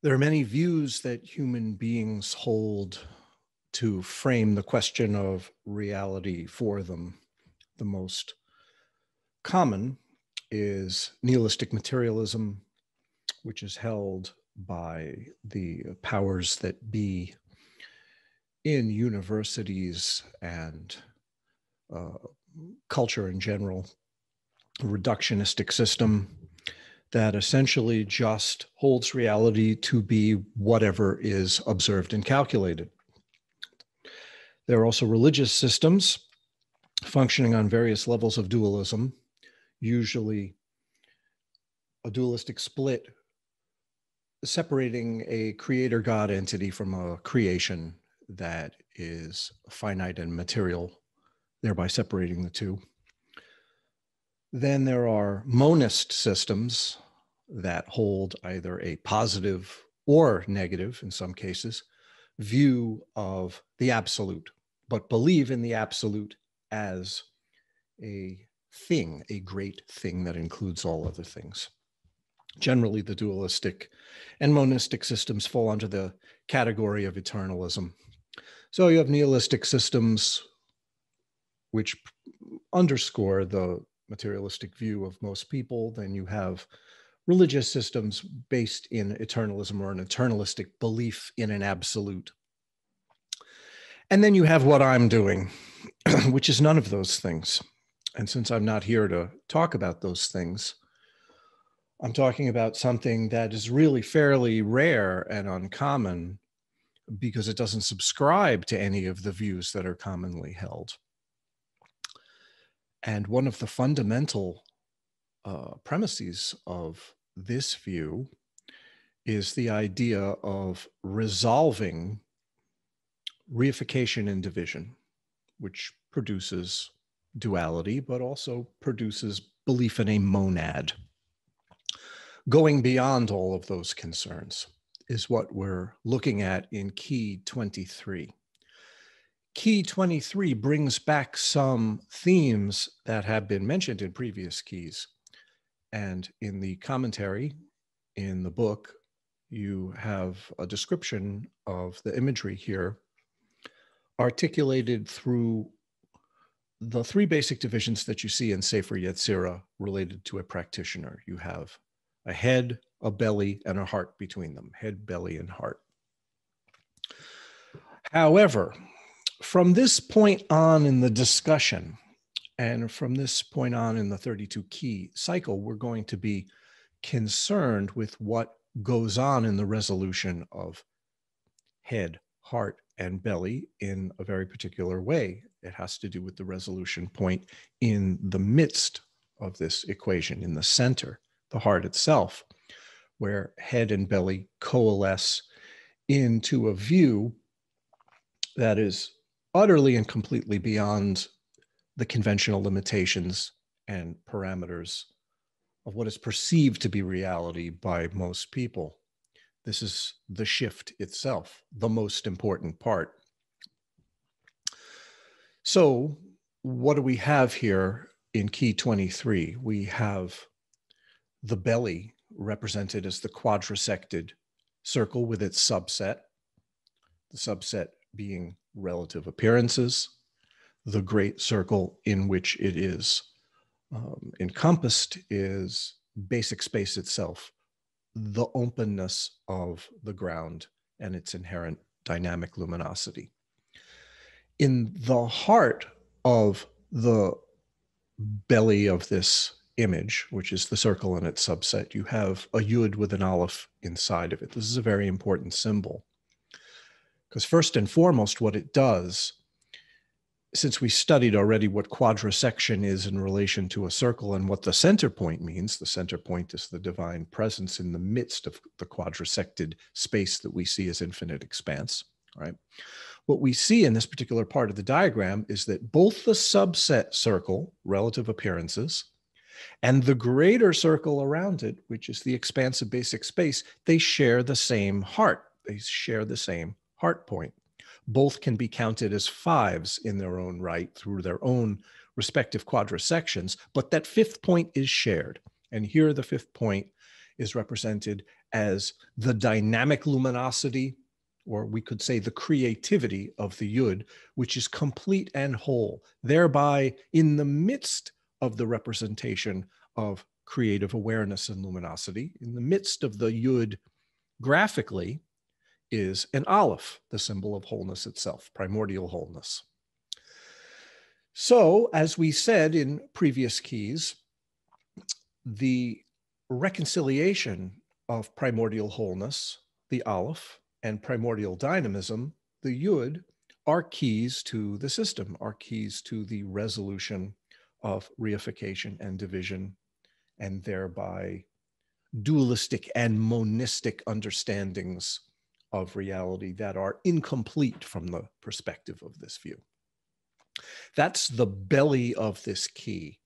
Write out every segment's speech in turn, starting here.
There are many views that human beings hold to frame the question of reality for them. The most common is nihilistic materialism, which is held by the powers that be in universities and uh, culture in general, a reductionistic system that essentially just holds reality to be whatever is observed and calculated. There are also religious systems functioning on various levels of dualism, usually a dualistic split separating a creator God entity from a creation that is finite and material, thereby separating the two. Then there are monist systems that hold either a positive or negative, in some cases, view of the absolute, but believe in the absolute as a thing, a great thing that includes all other things. Generally, the dualistic and monistic systems fall under the category of eternalism. So you have nihilistic systems which underscore the materialistic view of most people. Then you have religious systems based in eternalism or an eternalistic belief in an absolute. And then you have what I'm doing, which is none of those things. And since I'm not here to talk about those things, I'm talking about something that is really fairly rare and uncommon because it doesn't subscribe to any of the views that are commonly held. And one of the fundamental uh, premises of this view is the idea of resolving reification and division, which produces duality, but also produces belief in a monad. Going beyond all of those concerns is what we're looking at in key 23. Key 23 brings back some themes that have been mentioned in previous keys. And in the commentary in the book, you have a description of the imagery here articulated through the three basic divisions that you see in Sefer Yetzirah related to a practitioner. You have a head, a belly, and a heart between them head, belly, and heart. However, from this point on in the discussion, and from this point on in the 32 key cycle, we're going to be concerned with what goes on in the resolution of head, heart, and belly in a very particular way. It has to do with the resolution point in the midst of this equation, in the center, the heart itself, where head and belly coalesce into a view that is utterly and completely beyond the conventional limitations and parameters of what is perceived to be reality by most people. This is the shift itself, the most important part. So, what do we have here in key 23? We have the belly represented as the quadrisected circle with its subset, the subset being relative appearances, the great circle in which it is um, encompassed is basic space itself, the openness of the ground and its inherent dynamic luminosity. In the heart of the belly of this image, which is the circle and its subset, you have a yud with an aleph inside of it. This is a very important symbol. Because first and foremost, what it does, since we studied already what quadrisection is in relation to a circle and what the center point means, the center point is the divine presence in the midst of the quadrisected space that we see as infinite expanse, right? What we see in this particular part of the diagram is that both the subset circle, relative appearances, and the greater circle around it, which is the expanse of basic space, they share the same heart. They share the same heart point. Both can be counted as fives in their own right through their own respective quadrisections, but that fifth point is shared. And here the fifth point is represented as the dynamic luminosity, or we could say the creativity of the yud, which is complete and whole, thereby in the midst of the representation of creative awareness and luminosity, in the midst of the yud graphically, is an aleph, the symbol of wholeness itself, primordial wholeness. So, as we said in previous keys, the reconciliation of primordial wholeness, the aleph, and primordial dynamism, the yud, are keys to the system, are keys to the resolution of reification and division, and thereby dualistic and monistic understandings of reality that are incomplete from the perspective of this view. That's the belly of this key.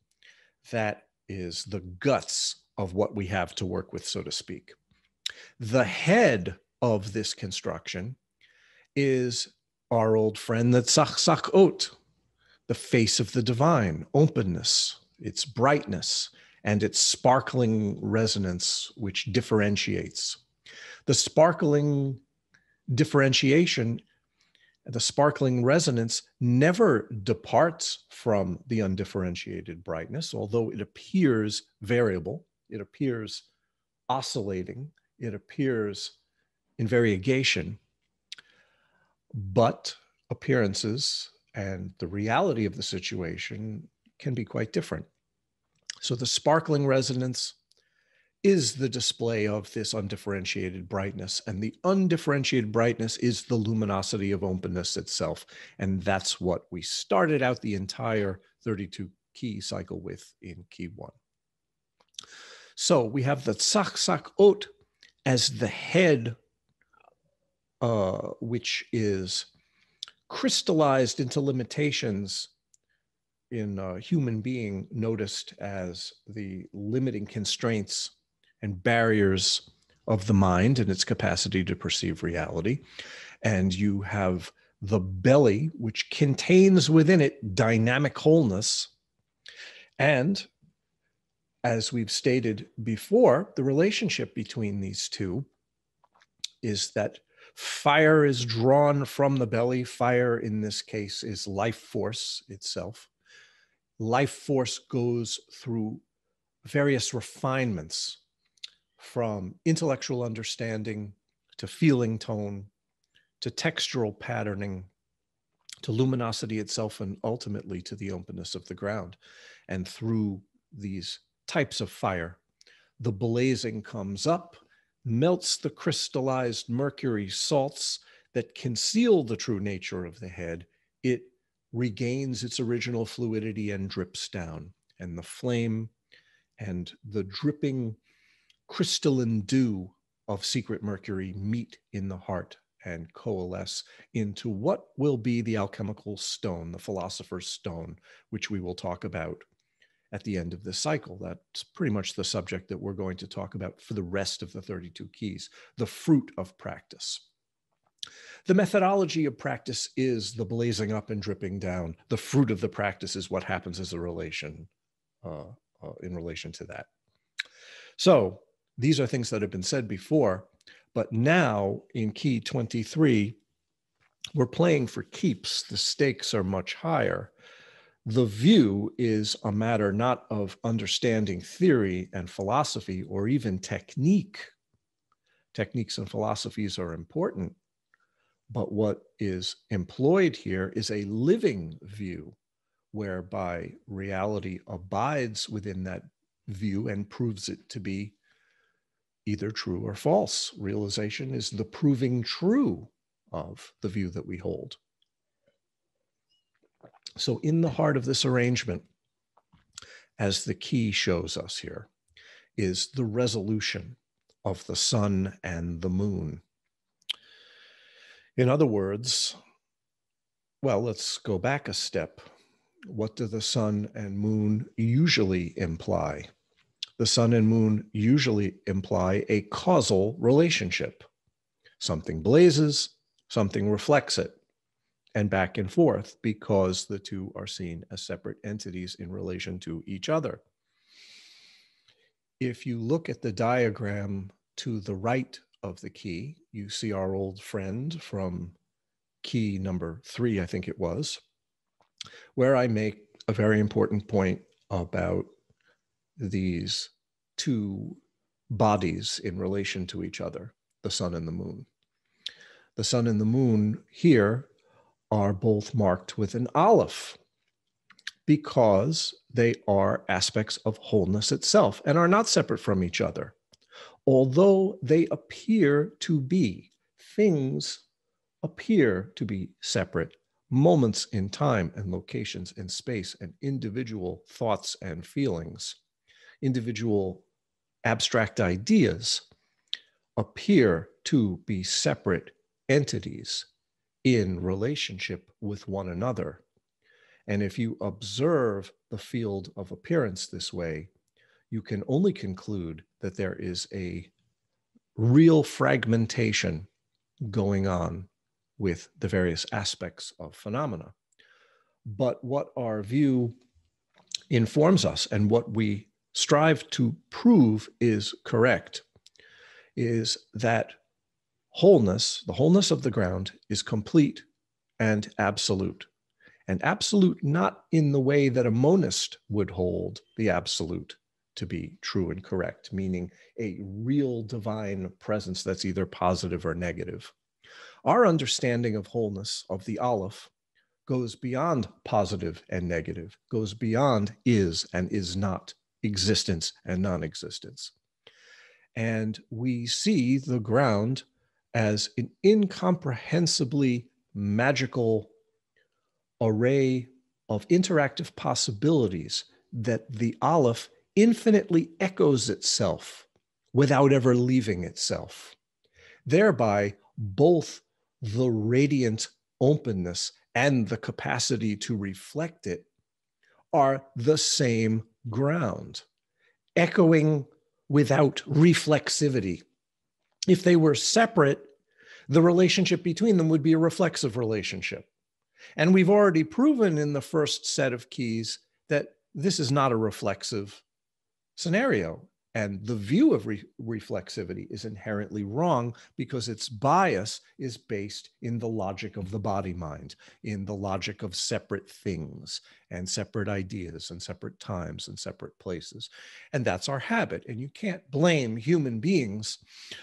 That is the guts of what we have to work with, so to speak. The head of this construction is our old friend, the Tzach Ot, the face of the divine, openness, its brightness, and its sparkling resonance, which differentiates. The sparkling differentiation, the sparkling resonance never departs from the undifferentiated brightness, although it appears variable, it appears oscillating, it appears in variegation. But appearances and the reality of the situation can be quite different. So the sparkling resonance is the display of this undifferentiated brightness. And the undifferentiated brightness is the luminosity of openness itself. And that's what we started out the entire 32 key cycle with in key one. So we have the Tzachtzachot as the head, uh, which is crystallized into limitations in a human being noticed as the limiting constraints and barriers of the mind and its capacity to perceive reality. And you have the belly, which contains within it dynamic wholeness. And as we've stated before, the relationship between these two is that fire is drawn from the belly. Fire, in this case, is life force itself. Life force goes through various refinements from intellectual understanding to feeling tone to textural patterning to luminosity itself and ultimately to the openness of the ground. And through these types of fire, the blazing comes up, melts the crystallized mercury salts that conceal the true nature of the head. It regains its original fluidity and drips down. And the flame and the dripping crystalline dew of secret mercury meet in the heart and coalesce into what will be the alchemical stone, the philosopher's stone, which we will talk about at the end of this cycle. That's pretty much the subject that we're going to talk about for the rest of the 32 keys, the fruit of practice. The methodology of practice is the blazing up and dripping down. The fruit of the practice is what happens as a relation uh, uh, in relation to that. So these are things that have been said before, but now in key 23, we're playing for keeps. The stakes are much higher. The view is a matter not of understanding theory and philosophy or even technique. Techniques and philosophies are important, but what is employed here is a living view whereby reality abides within that view and proves it to be either true or false. Realization is the proving true of the view that we hold. So, in the heart of this arrangement, as the key shows us here, is the resolution of the sun and the moon. In other words, well, let's go back a step. What do the sun and moon usually imply? The sun and moon usually imply a causal relationship. Something blazes, something reflects it, and back and forth because the two are seen as separate entities in relation to each other. If you look at the diagram to the right of the key, you see our old friend from key number three, I think it was, where I make a very important point about these two bodies in relation to each other, the sun and the moon. The sun and the moon here are both marked with an aleph because they are aspects of wholeness itself and are not separate from each other. Although they appear to be, things appear to be separate, moments in time and locations in space and individual thoughts and feelings, individual abstract ideas appear to be separate entities in relationship with one another. And if you observe the field of appearance this way, you can only conclude that there is a real fragmentation going on with the various aspects of phenomena. But what our view informs us and what we strive to prove is correct is that wholeness, the wholeness of the ground, is complete and absolute. And absolute not in the way that a monist would hold the absolute to be true and correct, meaning a real divine presence that's either positive or negative. Our understanding of wholeness, of the Aleph, goes beyond positive and negative, goes beyond is and is not, existence and non existence. And we see the ground as an incomprehensibly magical array of interactive possibilities that the Aleph infinitely echoes itself without ever leaving itself. Thereby, both the radiant openness and the capacity to reflect it are the same ground, echoing without reflexivity. If they were separate, the relationship between them would be a reflexive relationship. And we've already proven in the first set of keys that this is not a reflexive scenario. And the view of re- reflexivity is inherently wrong because its bias is based in the logic of the body mind, in the logic of separate things and separate ideas and separate times and separate places. And that's our habit. And you can't blame human beings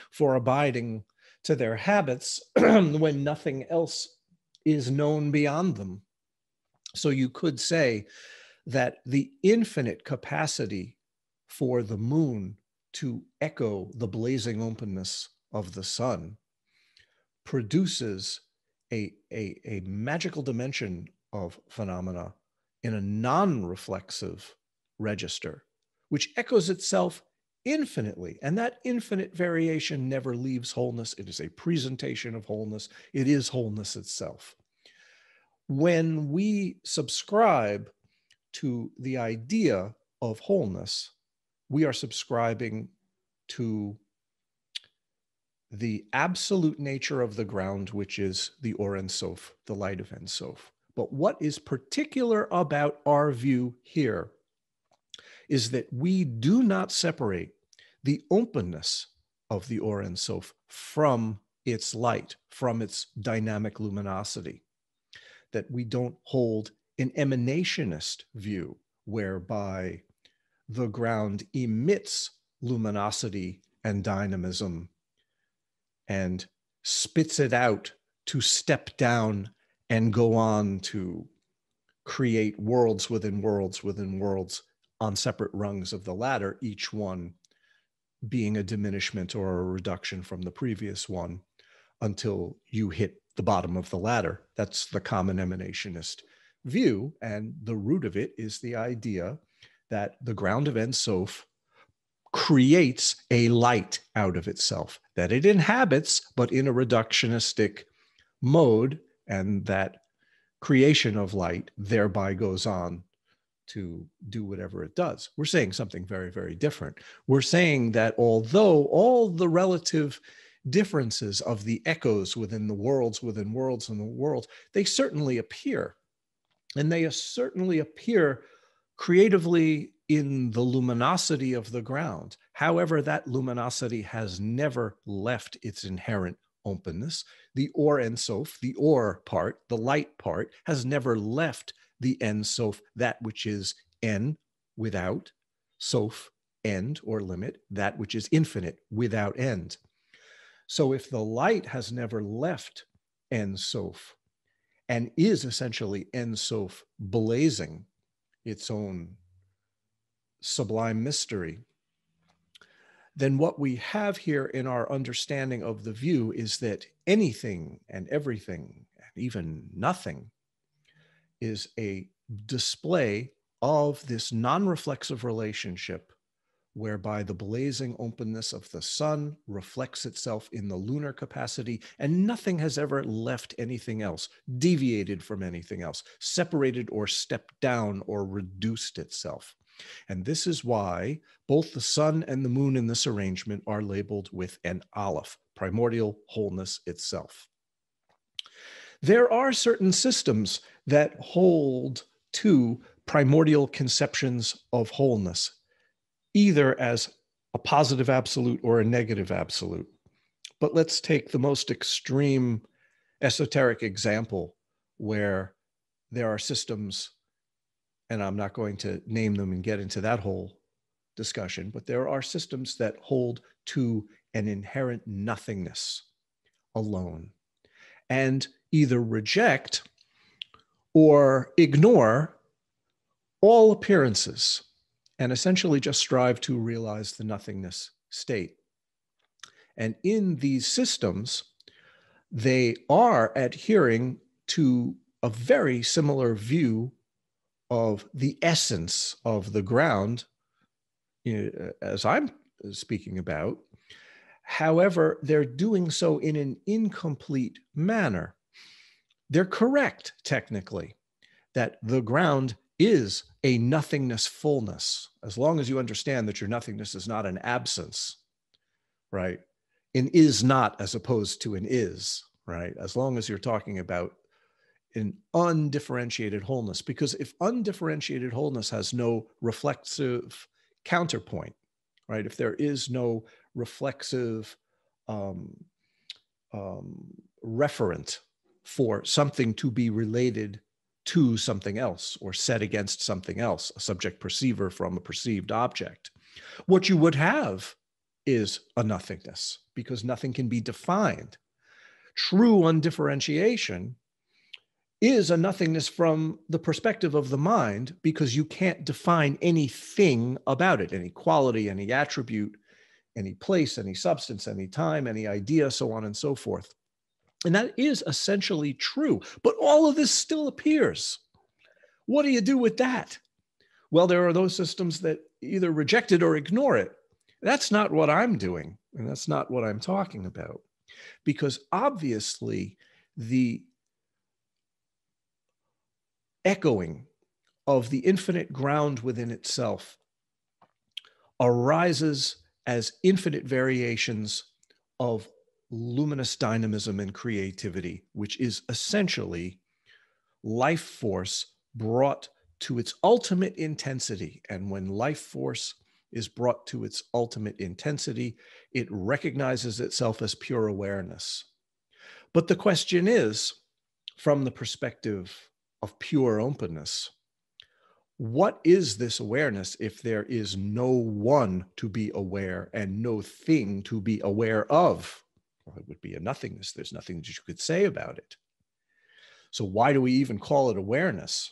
for abiding to their habits when nothing else is known beyond them. So you could say that the infinite capacity for the moon to echo the blazing openness of the sun produces a, a, a magical dimension of phenomena in a non reflexive register, which echoes itself infinitely. And that infinite variation never leaves wholeness. It is a presentation of wholeness, it is wholeness itself. When we subscribe to the idea of wholeness, we are subscribing to the absolute nature of the ground, which is the Or Ein Sof, the light of Ein Sof. But what is particular about our view here is that we do not separate the openness of the Or Ein Sof from its light, from its dynamic luminosity. That we don't hold an emanationist view whereby the ground emits luminosity and dynamism and spits it out to step down and go on to create worlds within worlds within worlds on separate rungs of the ladder, each one being a diminishment or a reduction from the previous one until you hit the bottom of the ladder. That's the common emanationist view. And the root of it is the idea that the ground of Ein Sof creates a light out of itself that it inhabits, but in a reductionistic mode, and that creation of light thereby goes on to do whatever it does. We're saying something very, very different. We're saying that although all the relative differences of the echoes within the worlds, within worlds, and the worlds, they certainly appear. And they certainly appear creatively in the luminosity of the ground. However, that luminosity has never left its inherent openness. The or Ein Sof, the or part, the light part, has never left the Ein Sof, that which is Ein without, Sof, end or limit, that which is infinite without end. So if the light has never left Ein Sof and is essentially Ein Sof blazing its own sublime mystery, then what we have here in our understanding of the view is that anything and everything, and even nothing, is a display of this non reflexive relationship whereby the blazing openness of the sun reflects itself in the lunar capacity, and nothing has ever left anything else, deviated from anything else, separated or stepped down or reduced itself. And this is why both the sun and the moon in this arrangement are labeled with an aleph, primordial wholeness itself. There are certain systems that hold to primordial conceptions of wholeness, either as a positive absolute or a negative absolute. But let's take the most extreme esoteric example where there are systems and I'm not going to name them and get into that whole discussion, but there are systems that hold to an inherent nothingness alone and either reject or ignore all appearances and essentially just strive to realize the nothingness state. And in these systems, they are adhering to a very similar view of the essence of the ground, you know, as I'm speaking about. However, they're doing so in an incomplete manner. They're correct, technically, that the ground is a nothingness fullness, as long as you understand that your nothingness is not an absence, right? An is not as opposed to an is, right? As long as you're talking about an undifferentiated wholeness because if undifferentiated wholeness has no reflexive counterpoint right if there is no reflexive um, um, referent for something to be related to something else or set against something else a subject perceiver from a perceived object. What you would have is a nothingness because nothing can be defined. True undifferentiation is a nothingness from the perspective of the mind because you can't define anything about it any quality any attribute any place any substance any time any idea so on and so forth and that is essentially true but all of this still appears. What do you do with that? Well there are those systems that either reject it or ignore it. That's not what i'm doing and that's not what i'm talking about because obviously the echoing of the infinite ground within itself arises as infinite variations of luminous dynamism and creativity, which is essentially life force brought to its ultimate intensity. And when life force is brought to its ultimate intensity, it recognizes itself as pure awareness. But the question is, from the perspective of pure openness. What is this awareness if there is no one to be aware and no thing to be aware of? It would be a nothingness. There's nothing that you could say about it. So, why do we even call it awareness?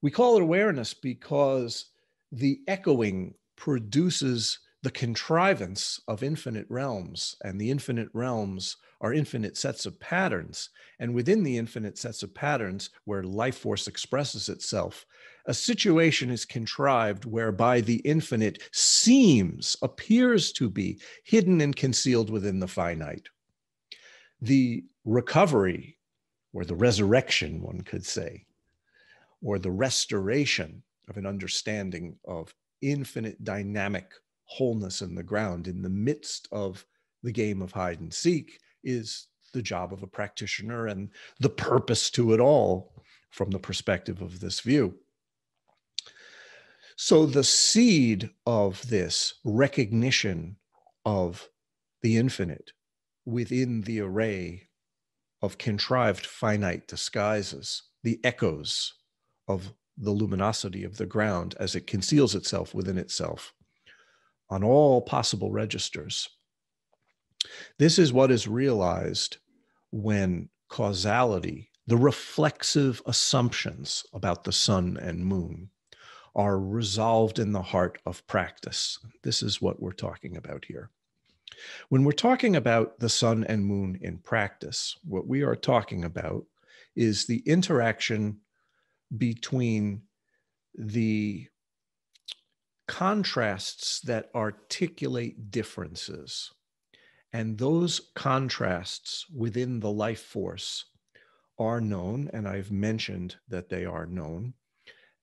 We call it awareness because the echoing produces the contrivance of infinite realms, and the infinite realms are infinite sets of patterns. And within the infinite sets of patterns, where life force expresses itself, a situation is contrived whereby the infinite seems, appears to be hidden and concealed within the finite. The recovery, or the resurrection, one could say, or the restoration of an understanding of infinite dynamic wholeness in the ground in the midst of the game of hide and seek is the job of a practitioner and the purpose to it all from the perspective of this view. So the seed of this recognition of the infinite within the array of contrived finite disguises, the echoes of the luminosity of the ground as it conceals itself within itself on all possible registers. This is what is realized when causality, the reflexive assumptions about the sun and moon, are resolved in the heart of practice. This is what we're talking about here. When we're talking about the sun and moon in practice, what we are talking about is the interaction between the contrasts that articulate differences. And those contrasts within the life force are known, and I've mentioned that they are known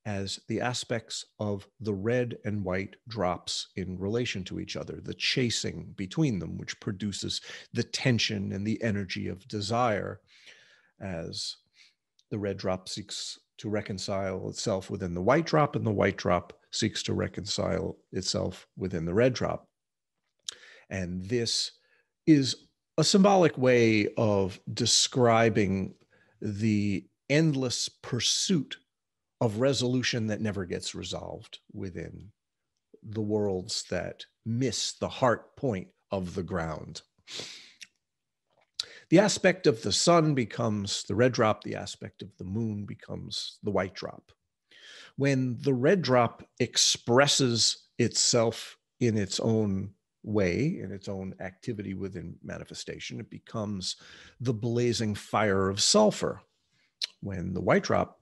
as the aspects of the red and white drops in relation to each other, the chasing between them, which produces the tension and the energy of desire as the red drop seeks to reconcile itself within the white drop, and the white drop seeks to reconcile itself within the red drop. And this is a symbolic way of describing the endless pursuit of resolution that never gets resolved within the worlds that miss the heart point of the ground. The aspect of the sun becomes the red drop, the aspect of the moon becomes the white drop. When the red drop expresses itself in its own way, in its own activity within manifestation, it becomes the blazing fire of sulfur. When the white drop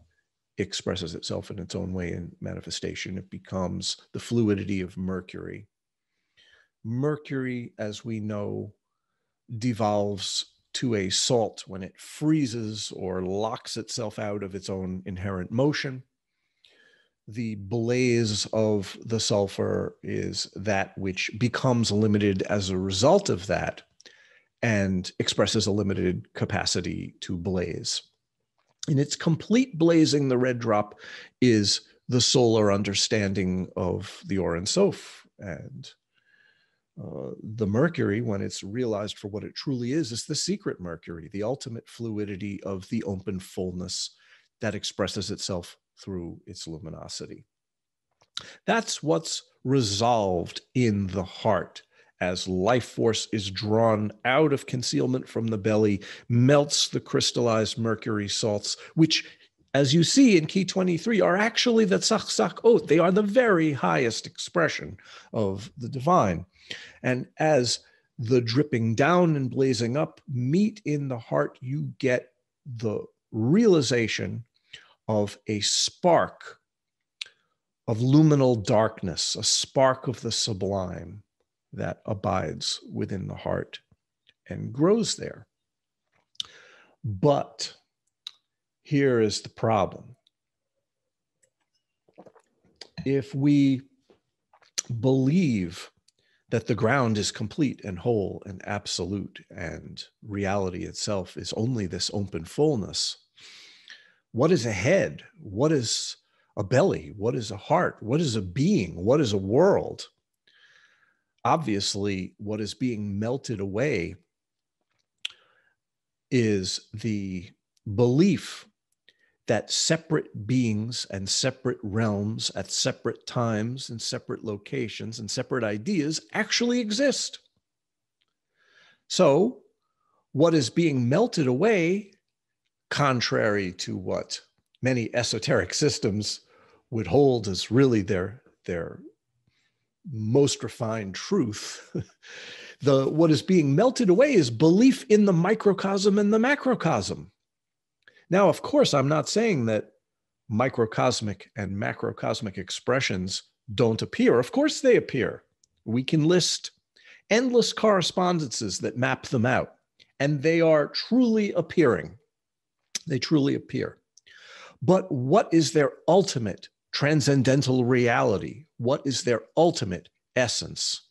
expresses itself in its own way in manifestation, it becomes the fluidity of mercury. Mercury, as we know, devolves to a salt when it freezes or locks itself out of its own inherent motion. The blaze of the sulfur is that which becomes limited as a result of that and expresses a limited capacity to blaze. In its complete blazing, the red drop is the solar understanding of the Or Ein Sof and uh, the mercury, when it's realized for what it truly is, is the secret mercury, the ultimate fluidity of the open fullness that expresses itself through its luminosity. That's what's resolved in the heart as life force is drawn out of concealment from the belly, melts the crystallized mercury salts, which as you see in key 23, are actually the tzach oath. They are the very highest expression of the divine. And as the dripping down and blazing up meet in the heart, you get the realization of a spark of luminal darkness, a spark of the sublime that abides within the heart and grows there. But here is the problem. If we believe that the ground is complete and whole and absolute, and reality itself is only this open fullness, what is a head? What is a belly? What is a heart? What is a being? What is a world? Obviously, what is being melted away is the belief that separate beings and separate realms at separate times and separate locations and separate ideas actually exist. So, what is being melted away, contrary to what many esoteric systems would hold as really their, their most refined truth, the, what is being melted away is belief in the microcosm and the macrocosm. Now, of course, I'm not saying that microcosmic and macrocosmic expressions don't appear. Of course, they appear. We can list endless correspondences that map them out, and they are truly appearing. They truly appear. But what is their ultimate transcendental reality? What is their ultimate essence?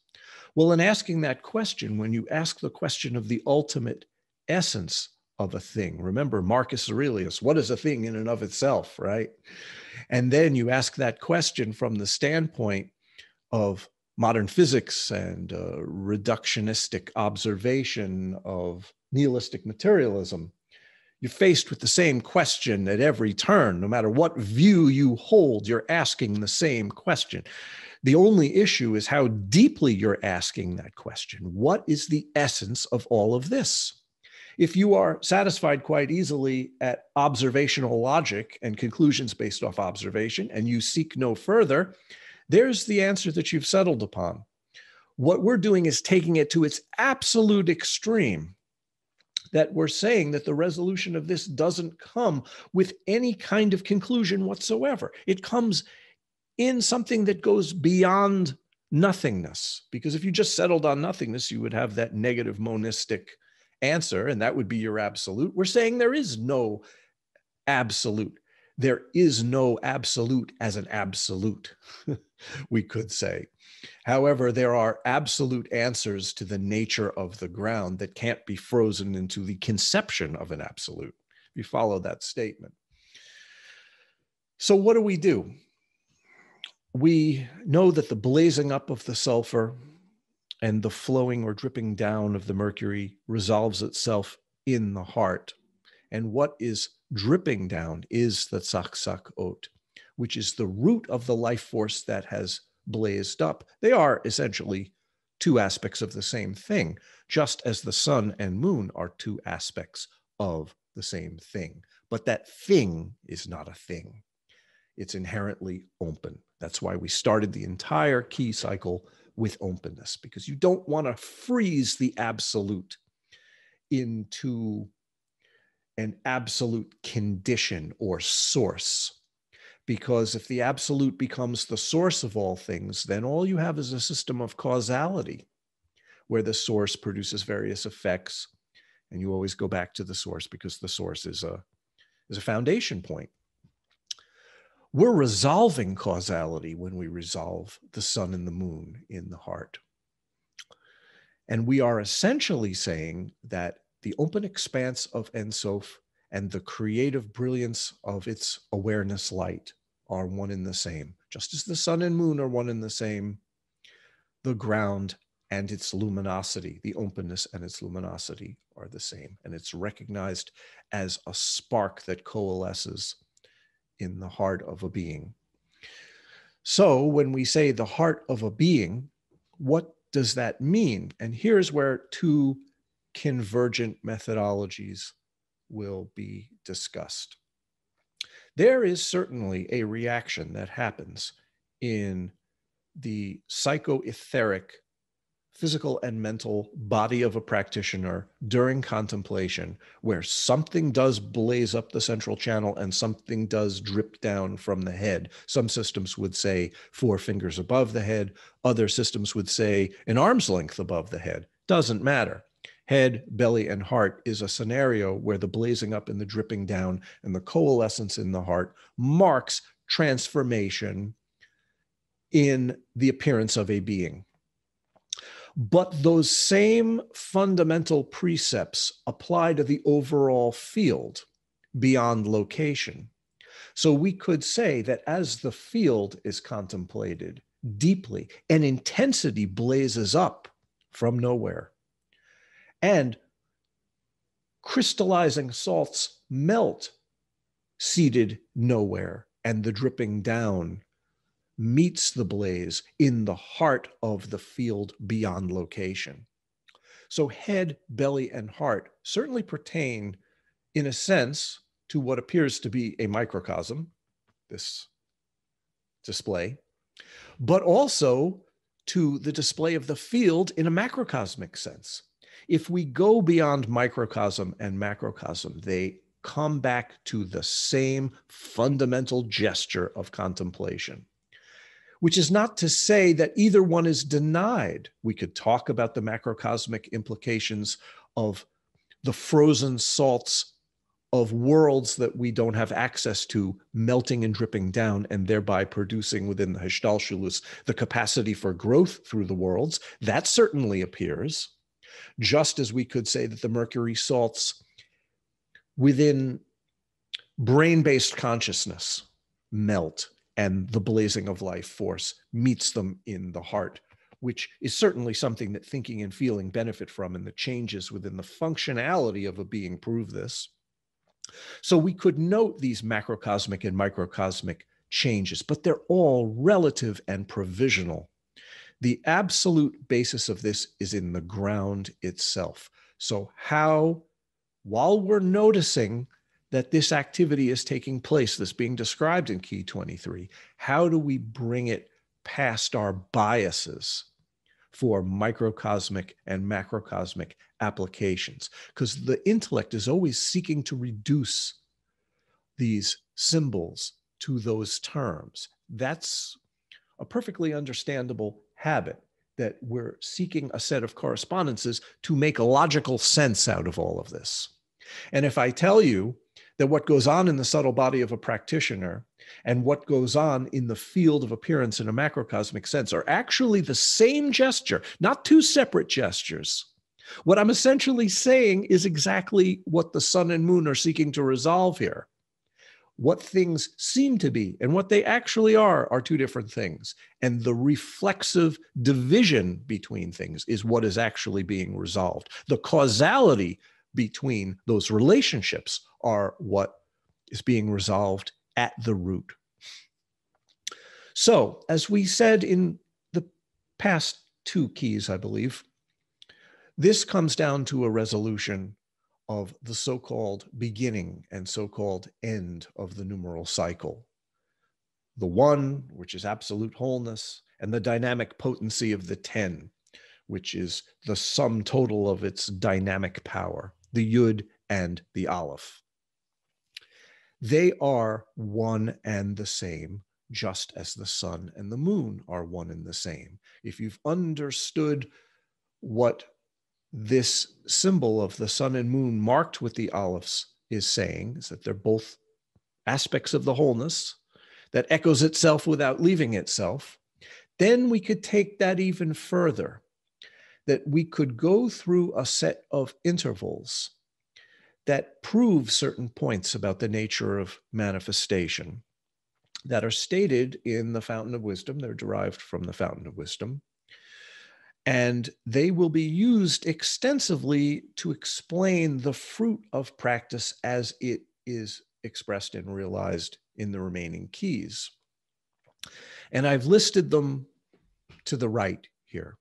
Well, in asking that question, when you ask the question of the ultimate essence, of a thing. Remember Marcus Aurelius, what is a thing in and of itself, right? And then you ask that question from the standpoint of modern physics and uh, reductionistic observation of nihilistic materialism. You're faced with the same question at every turn. No matter what view you hold, you're asking the same question. The only issue is how deeply you're asking that question. What is the essence of all of this? If you are satisfied quite easily at observational logic and conclusions based off observation, and you seek no further, there's the answer that you've settled upon. What we're doing is taking it to its absolute extreme that we're saying that the resolution of this doesn't come with any kind of conclusion whatsoever. It comes in something that goes beyond nothingness. Because if you just settled on nothingness, you would have that negative monistic answer, and that would be your absolute. We're saying there is no absolute. There is no absolute as an absolute, we could say. However, there are absolute answers to the nature of the ground that can't be frozen into the conception of an absolute. If you follow that statement. So, what do we do? We know that the blazing up of the sulfur and the flowing or dripping down of the mercury resolves itself in the heart. And what is dripping down is the tzak ot, which is the root of the life force that has blazed up. They are essentially two aspects of the same thing, just as the sun and moon are two aspects of the same thing. But that thing is not a thing, it's inherently open. That's why we started the entire key cycle with openness, because you don't want to freeze the absolute into an absolute condition or source because if the absolute becomes the source of all things, then all you have is a system of causality where the source produces various effects. And you always go back to the source because the source is a, is a foundation point. We're resolving causality when we resolve the sun and the moon in the heart. And we are essentially saying that the open expanse of Ein Sof and the creative brilliance of its awareness light are one and the same. Just as the sun and moon are one and the same, the ground and its luminosity, the openness and its luminosity are the same. And it's recognized as a spark that coalesces in the heart of a being. So when we say the heart of a being, what does that mean? And here's where two convergent methodologies will be discussed. There is certainly a reaction that happens in the psychoetheric, physical and mental body of a practitioner during contemplation, where something does blaze up the central channel and something does drip down from the head. Some systems would say four fingers above the head, other systems would say an arm's length above the head. Doesn't matter head, belly, and heart is a scenario where the blazing up and the dripping down and the coalescence in the heart marks transformation in the appearance of a being. But those same fundamental precepts apply to the overall field beyond location. So we could say that as the field is contemplated deeply, an intensity blazes up from nowhere and crystallizing salts melt seated nowhere, and the dripping down meets the blaze in the heart of the field beyond location. So, head, belly, and heart certainly pertain, in a sense, to what appears to be a microcosm, this display, but also to the display of the field in a macrocosmic sense if we go beyond microcosm and macrocosm, they come back to the same fundamental gesture of contemplation, which is not to say that either one is denied. We could talk about the macrocosmic implications of the frozen salts of worlds that we don't have access to melting and dripping down and thereby producing within the Hishtalshelus the capacity for growth through the worlds. That certainly appears just as we could say that the mercury salts within brain based consciousness melt and the blazing of life force meets them in the heart, which is certainly something that thinking and feeling benefit from, and the changes within the functionality of a being prove this. So we could note these macrocosmic and microcosmic changes, but they're all relative and provisional. The absolute basis of this is in the ground itself. So, how, while we're noticing that this activity is taking place, this being described in Key 23, how do we bring it past our biases for microcosmic and macrocosmic applications? Because the intellect is always seeking to reduce these symbols to those terms. That's a perfectly understandable habit that we're seeking a set of correspondences to make a logical sense out of all of this. And if I tell you that what goes on in the subtle body of a practitioner and what goes on in the field of appearance in a macrocosmic sense are actually the same gesture, not two separate gestures. What I'm essentially saying is exactly what the sun and moon are seeking to resolve here what things seem to be and what they actually are are two different things. And the reflexive division between things is what is actually being resolved. The causality between those relationships are what is being resolved at the root. So, as we said in the past two keys, I believe, this comes down to a resolution of the so called beginning and so called end of the numeral cycle. The one, which is absolute wholeness, and the dynamic potency of the 10, which is the sum total of its dynamic power, the yud and the aleph. They are one and the same, just as the sun and the moon are one and the same. If you've understood what this symbol of the sun and moon marked with the olives is saying is that they're both aspects of the wholeness that echoes itself without leaving itself, then we could take that even further. That we could go through a set of intervals that prove certain points about the nature of manifestation that are stated in the Fountain of Wisdom. They're derived from the Fountain of Wisdom. And they will be used extensively to explain the fruit of practice as it is expressed and realized in the remaining keys. And I've listed them to the right here.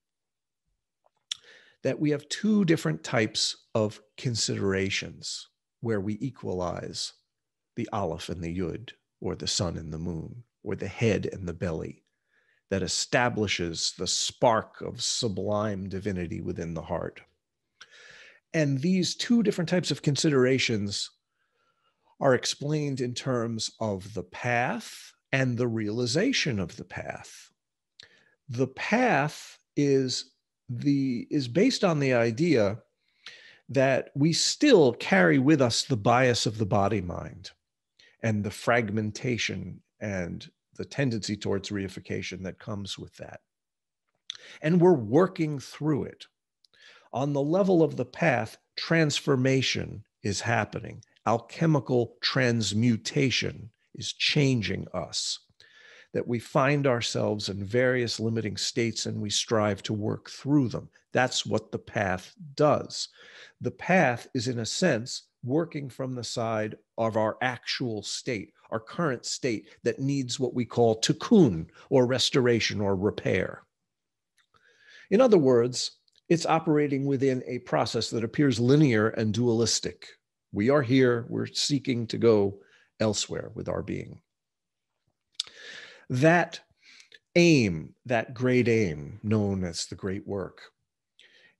That we have two different types of considerations where we equalize the aleph and the yud, or the sun and the moon, or the head and the belly that establishes the spark of sublime divinity within the heart. And these two different types of considerations are explained in terms of the path and the realization of the path. The path is the is based on the idea that we still carry with us the bias of the body mind and the fragmentation and the tendency towards reification that comes with that. And we're working through it. On the level of the path, transformation is happening. Alchemical transmutation is changing us. That we find ourselves in various limiting states and we strive to work through them. That's what the path does. The path is, in a sense, working from the side of our actual state, our current state that needs what we call tikkun or restoration or repair. In other words, it's operating within a process that appears linear and dualistic. We are here, we're seeking to go elsewhere with our being. That aim, that great aim, known as the great work,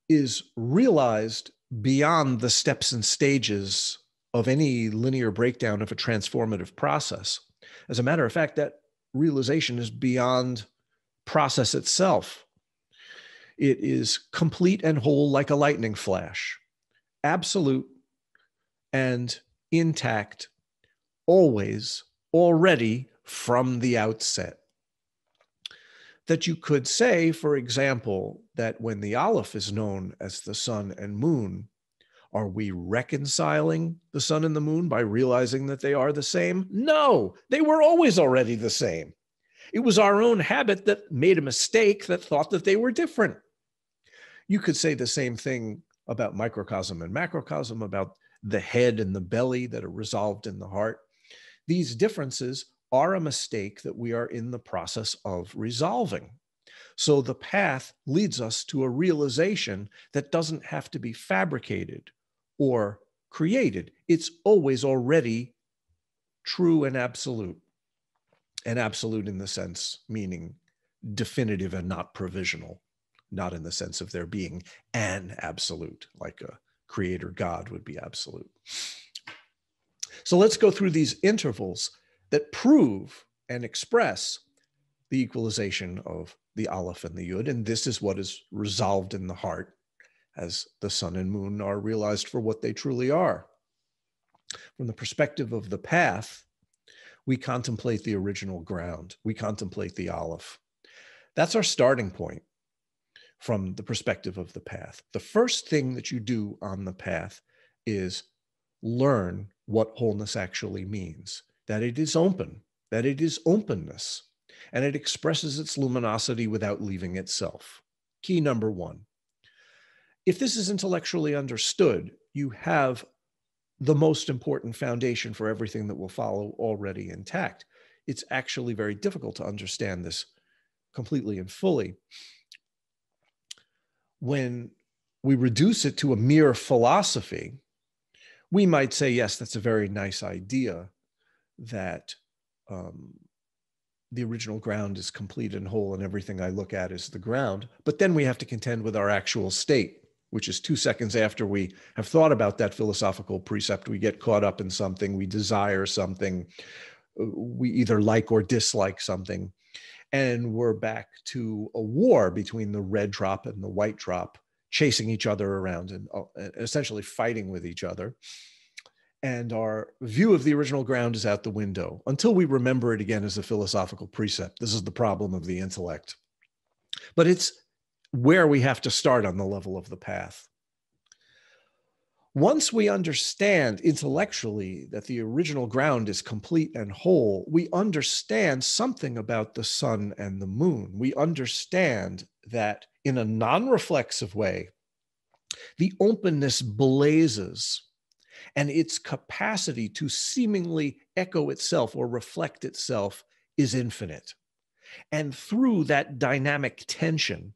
is realized beyond the steps and stages of any linear breakdown of a transformative process. As a matter of fact, that realization is beyond process itself. It is complete and whole like a lightning flash, absolute and intact, always, already from the outset. That you could say, for example, that when the Aleph is known as the sun and moon, Are we reconciling the sun and the moon by realizing that they are the same? No, they were always already the same. It was our own habit that made a mistake that thought that they were different. You could say the same thing about microcosm and macrocosm, about the head and the belly that are resolved in the heart. These differences are a mistake that we are in the process of resolving. So the path leads us to a realization that doesn't have to be fabricated or created. It's always already true and absolute. And absolute in the sense meaning definitive and not provisional, not in the sense of there being an absolute, like a creator God would be absolute. So let's go through these intervals that prove and express the equalization of the Aleph and the Yud. And this is what is resolved in the heart as the sun and moon are realized for what they truly are. From the perspective of the path, we contemplate the original ground, we contemplate the olive. That's our starting point from the perspective of the path. The first thing that you do on the path is learn what wholeness actually means that it is open, that it is openness, and it expresses its luminosity without leaving itself. Key number one. If this is intellectually understood, you have the most important foundation for everything that will follow already intact. It's actually very difficult to understand this completely and fully. When we reduce it to a mere philosophy, we might say, yes, that's a very nice idea that um, the original ground is complete and whole and everything I look at is the ground. But then we have to contend with our actual state, which is two seconds after we have thought about that philosophical precept. We get caught up in something, we desire something, uh, we either like or dislike something. And we're back to a war between the red drop and the white drop, chasing each other around and uh, essentially fighting with each other and our view of the original ground is out the window until we remember it again as a philosophical precept. This is the problem of the intellect. But it's where we have to start on the level of the path. Once we understand intellectually that the original ground is complete and whole, we understand something about the sun and the moon. We understand that in a non reflexive way, the openness blazes and its capacity to seemingly echo itself or reflect itself is infinite. And through that dynamic tension,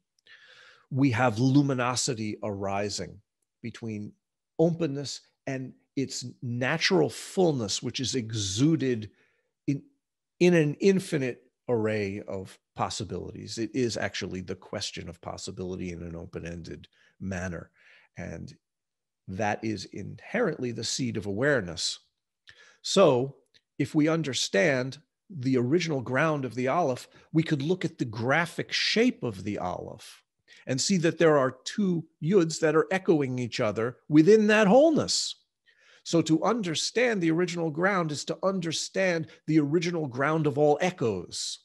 we have luminosity arising between openness and its natural fullness, which is exuded in, in an infinite array of possibilities. It is actually the question of possibility in an open ended manner. And that is inherently the seed of awareness. So, if we understand the original ground of the Aleph, we could look at the graphic shape of the Aleph and see that there are two yuds that are echoing each other within that wholeness. So, to understand the original ground is to understand the original ground of all echoes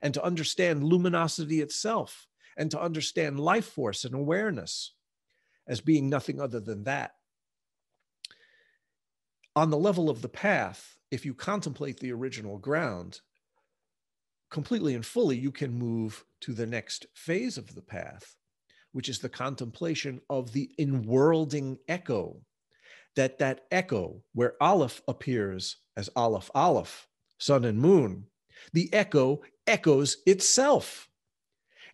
and to understand luminosity itself and to understand life force and awareness as being nothing other than that. On the level of the path, if you contemplate the original ground completely and fully, you can move to the next phase of the path, which is the contemplation of the enworlding echo. That that echo where Aleph appears as Aleph Aleph, sun and moon, the echo echoes itself.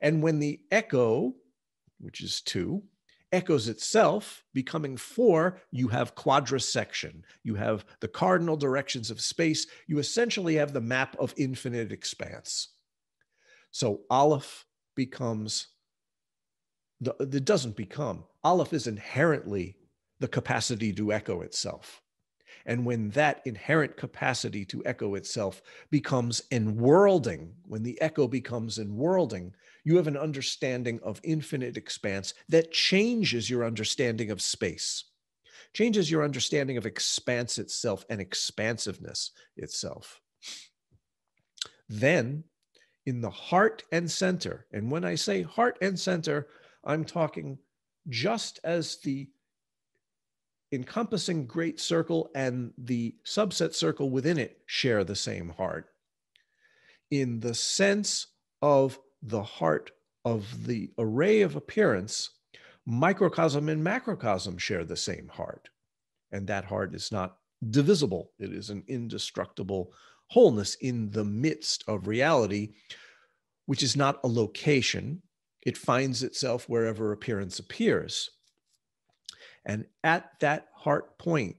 And when the echo, which is two, echoes itself becoming four, you have quadrisection. You have the cardinal directions of space. You essentially have the map of infinite expanse. So Aleph becomes, it doesn't become, Aleph is inherently the capacity to echo itself. And when that inherent capacity to echo itself becomes enworlding, when the echo becomes enworlding, you have an understanding of infinite expanse that changes your understanding of space, changes your understanding of expanse itself and expansiveness itself. Then, in the heart and center, and when I say heart and center, I'm talking just as the encompassing great circle and the subset circle within it share the same heart. In the sense of the heart of the array of appearance, microcosm and macrocosm share the same heart. And that heart is not divisible, it is an indestructible wholeness in the midst of reality, which is not a location. It finds itself wherever appearance appears. And at that heart point,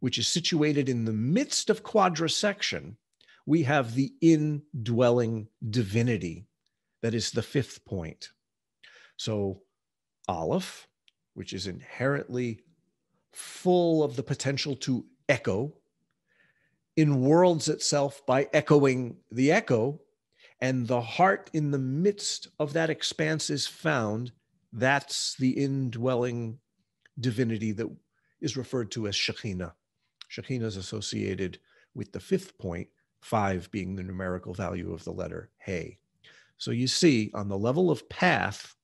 which is situated in the midst of quadrisection, we have the indwelling divinity. That is the fifth point. So, Aleph, which is inherently full of the potential to echo, enworlds itself by echoing the echo, and the heart in the midst of that expanse is found. That's the indwelling divinity that is referred to as Shekhinah. Shekhinah is associated with the fifth point, five being the numerical value of the letter Hey. So you see, on the level of path,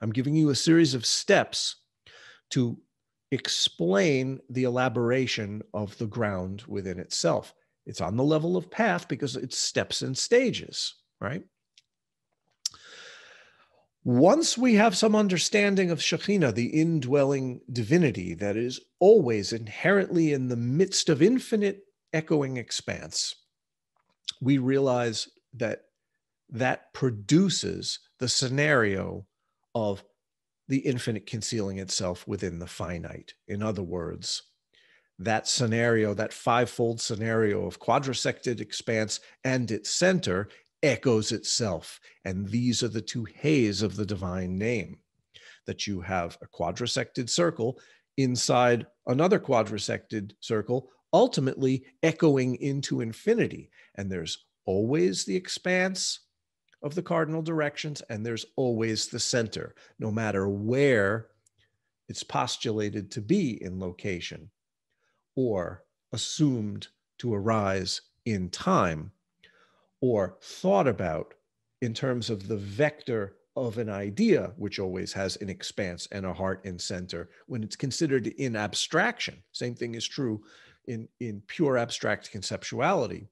I'm giving you a series of steps to explain the elaboration of the ground within itself. It's on the level of path because it's steps and stages, right? Once we have some understanding of Shekhinah, the indwelling divinity that is always inherently in the midst of infinite echoing expanse, we realize that that produces the scenario of the infinite concealing itself within the finite. In other words, that scenario, that fivefold scenario of quadrisected expanse and its center echoes itself. And these are the two hays of the divine name that you have a quadrisected circle inside another quadrisected circle, ultimately echoing into infinity. And there's always the expanse of the cardinal directions, and there's always the center, no matter where it's postulated to be in location or assumed to arise in time or thought about in terms of the vector of an idea, which always has an expanse and a heart and center, when it's considered in abstraction. Same thing is true in, in pure abstract conceptuality,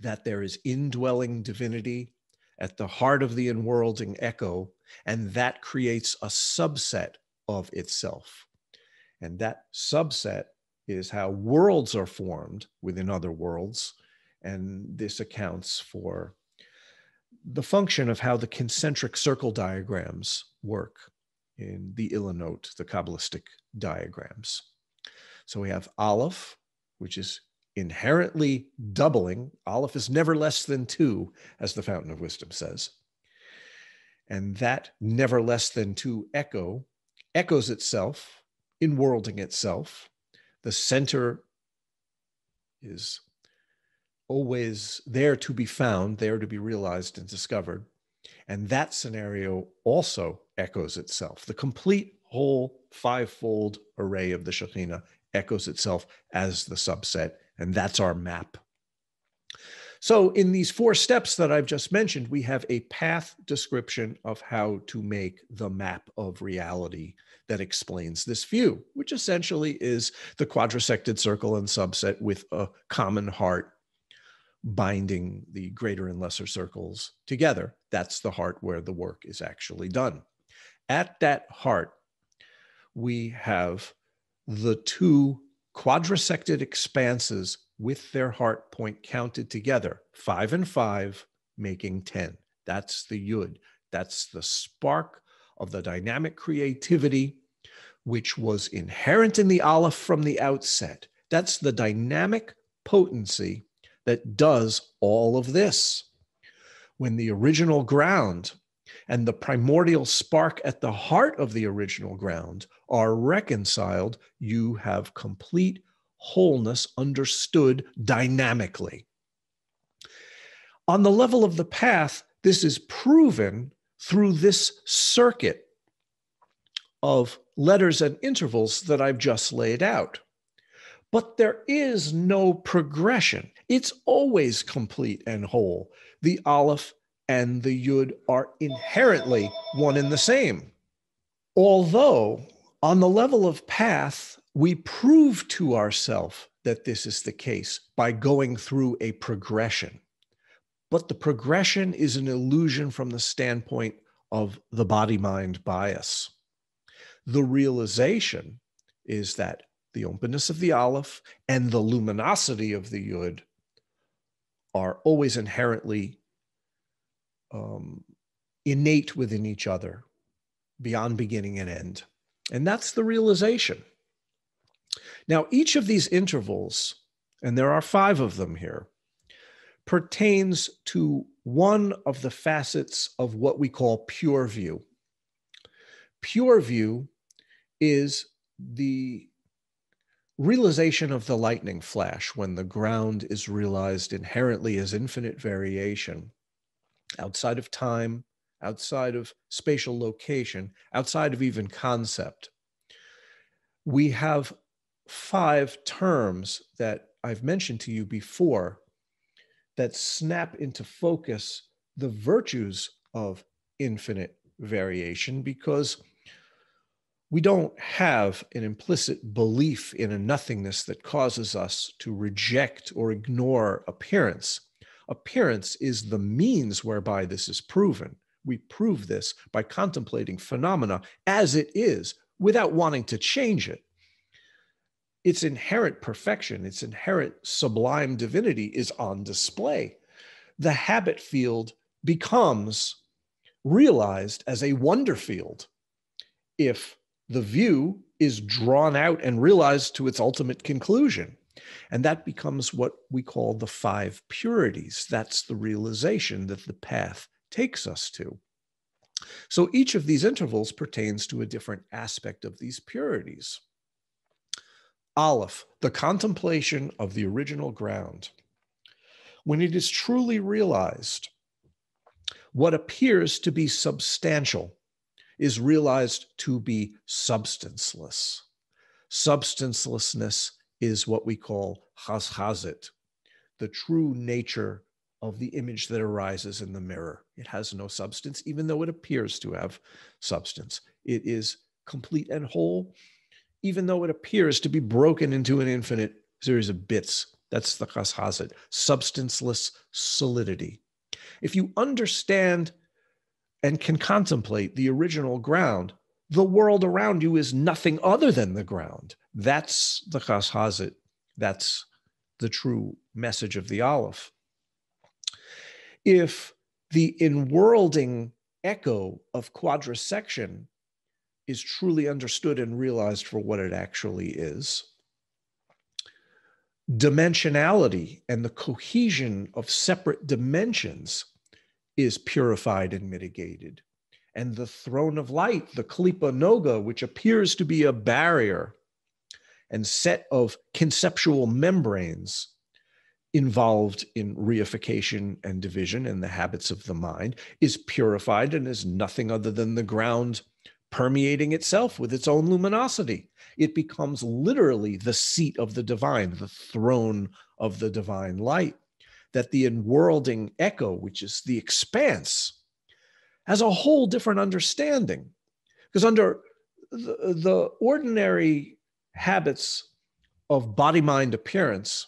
that there is indwelling divinity at the heart of the enworlding echo, and that creates a subset of itself. And that subset is how worlds are formed within other worlds and this accounts for the function of how the concentric circle diagrams work in the Ilanot, the Kabbalistic diagrams. So we have Aleph, which is inherently doubling. Aleph is never less than two, as the Fountain of Wisdom says. And that never less than two echo echoes itself, in worlding itself. The center is always there to be found, there to be realized and discovered. And that scenario also echoes itself. The complete whole fivefold array of the Shekhinah echoes itself as the subset, and that's our map. So, in these four steps that I've just mentioned, we have a path description of how to make the map of reality that explains this view, which essentially is the quadrisected circle and subset with a common heart binding the greater and lesser circles together. That's the heart where the work is actually done. At that heart, we have the two quadrisected expanses with their heart point counted together, five and five, making 10. That's the yud. That's the spark of the dynamic creativity, which was inherent in the aleph from the outset. That's the dynamic potency that does all of this. When the original ground and the primordial spark at the heart of the original ground are reconciled, you have complete wholeness understood dynamically. On the level of the path, this is proven through this circuit of letters and intervals that I've just laid out. But there is no progression. It's always complete and whole. The Aleph and the Yud are inherently one and the same. Although On the level of path, we prove to ourselves that this is the case by going through a progression. But the progression is an illusion from the standpoint of the body mind bias. The realization is that the openness of the Aleph and the luminosity of the Yud are always inherently um, innate within each other, beyond beginning and end. And that's the realization. Now, each of these intervals, and there are five of them here, pertains to one of the facets of what we call pure view. Pure view is the realization of the lightning flash when the ground is realized inherently as infinite variation outside of time, outside of spatial location, outside of even concept. We have five terms that I've mentioned to you before that snap into focus the virtues of infinite variation because we don't have an implicit belief in a nothingness that causes us to reject or ignore appearance. Appearance is the means whereby this is proven. We prove this by contemplating phenomena as it is without wanting to change it. Its inherent perfection, its inherent sublime divinity is on display. The habit field becomes realized as a wonder field if the view is drawn out and realized to its ultimate conclusion. And that becomes what we call the five purities. That's the realization that the path takes us to. So each of these intervals pertains to a different aspect of these purities. Aleph, the contemplation of the original ground. When it is truly realized, what appears to be substantial is realized to be substanceless. Substancelessness is what we call chazchazit, the true nature of the image that arises in the mirror. It has no substance, even though it appears to have substance. It is complete and whole, even though it appears to be broken into an infinite series of bits. That's the chazchazit, substanceless solidity. If you understand and can contemplate the original ground, the world around you is nothing other than the ground. That's the chazchazit. That's the true message of the Aleph. If the enworlding echo of quadrisection is truly understood and realized for what it actually is, dimensionality and the cohesion of separate dimensions is purified and mitigated. And the throne of light, the Kalipa Noga, which appears to be a barrier and set of conceptual membranes involved in reification and division and the habits of the mind, is purified and is nothing other than the ground permeating itself with its own luminosity. It becomes literally the seat of the divine, the throne of the divine light that the enworlding echo, which is the expanse, has a whole different understanding. Because under the, the ordinary habits of body mind appearance,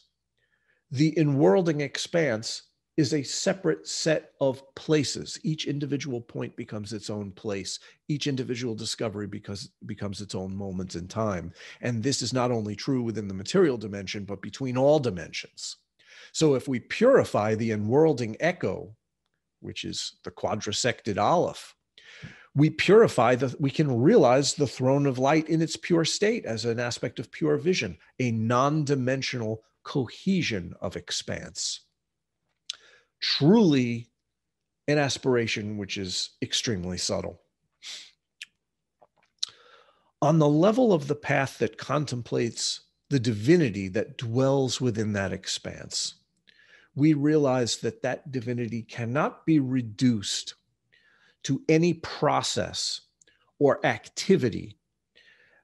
the enworlding expanse is a separate set of places. Each individual point becomes its own place. Each individual discovery because, becomes its own moment in time. And this is not only true within the material dimension, but between all dimensions. So if we purify the enworlding echo, which is the quadrisected Aleph, we purify the, we can realize the throne of light in its pure state as an aspect of pure vision, a non dimensional cohesion of expanse. Truly an aspiration which is extremely subtle. On the level of the path that contemplates the divinity that dwells within that expanse, we realize that that divinity cannot be reduced to any process or activity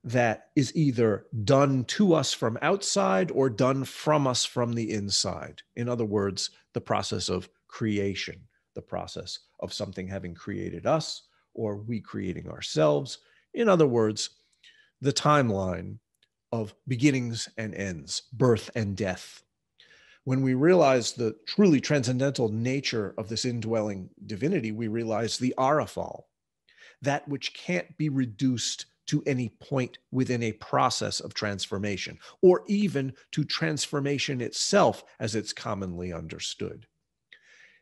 that is either done to us from outside or done from us from the inside. In other words, the process of creation, the process of something having created us or we creating ourselves. In other words, the timeline of beginnings and ends, birth and death. When we realize the truly transcendental nature of this indwelling divinity, we realize the arafal, that which can't be reduced to any point within a process of transformation, or even to transformation itself as it's commonly understood.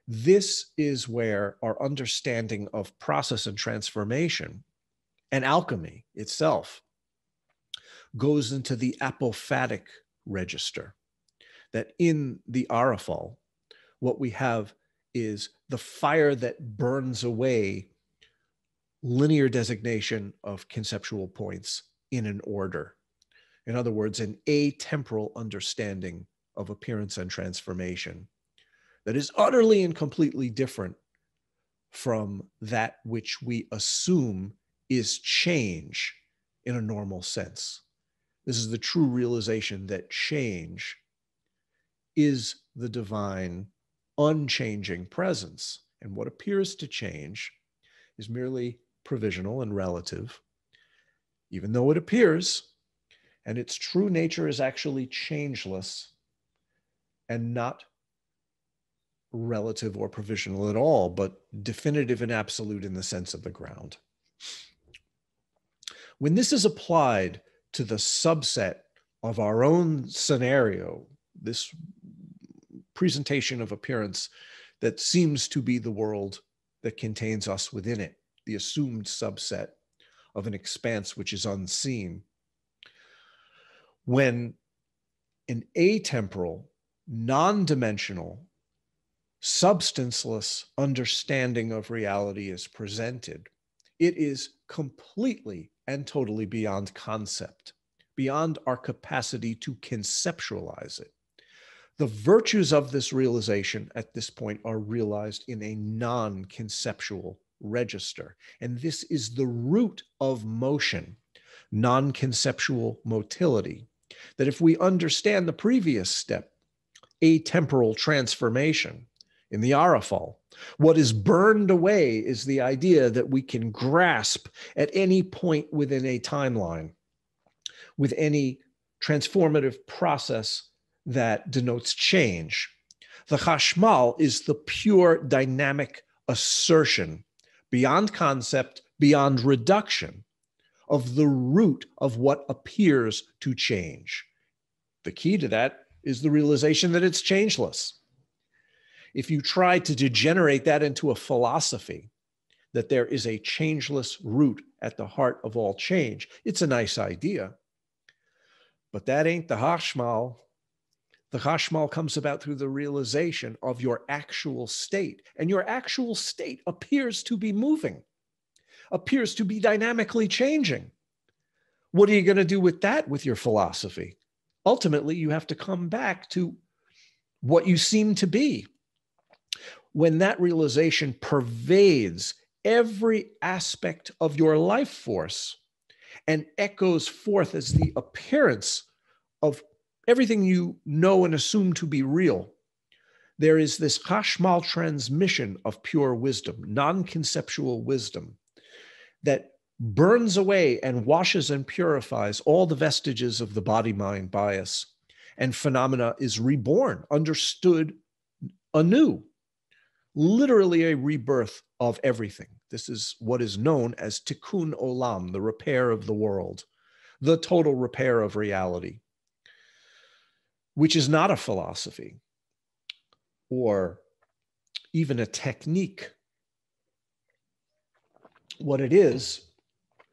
This is where our understanding of process and transformation and alchemy itself goes into the apophatic register. That in the Arafal, what we have is the fire that burns away linear designation of conceptual points in an order. In other words, an atemporal understanding of appearance and transformation that is utterly and completely different from that which we assume is change in a normal sense. This is the true realization that change is the divine unchanging presence. And what appears to change is merely provisional and relative, even though it appears, and its true nature is actually changeless and not relative or provisional at all, but definitive and absolute in the sense of the ground. When this is applied to the subset of our own scenario, this presentation of appearance that seems to be the world that contains us within it, the assumed subset of an expanse which is unseen. When an atemporal, non dimensional, substanceless understanding of reality is presented, it is completely and totally beyond concept, beyond our capacity to conceptualize it. The virtues of this realization at this point are realized in a non conceptual register. And this is the root of motion, non conceptual motility. That if we understand the previous step, atemporal transformation in the Arafal, what is burned away is the idea that we can grasp at any point within a timeline with any transformative process that denotes change. The Chashmal is the pure dynamic assertion beyond concept, beyond reduction of the root of what appears to change. The key to that is the realization that it's changeless if you try to degenerate that into a philosophy, that there is a changeless root at the heart of all change, it's a nice idea. But that ain't the Hashmal. The Hashmal comes about through the realization of your actual state. And your actual state appears to be moving, appears to be dynamically changing. What are you going to do with that with your philosophy? Ultimately, you have to come back to what you seem to be when that realization pervades every aspect of your life force and echoes forth as the appearance of everything you know and assume to be real, there is this Hashmal transmission of pure wisdom, non conceptual wisdom, that burns away and washes and purifies all the vestiges of the body mind bias, and phenomena is reborn, understood anew literally a rebirth of everything. This is what is known as tikkun olam, the repair of the world, the total repair of reality, which is not a philosophy or even a technique. What it is,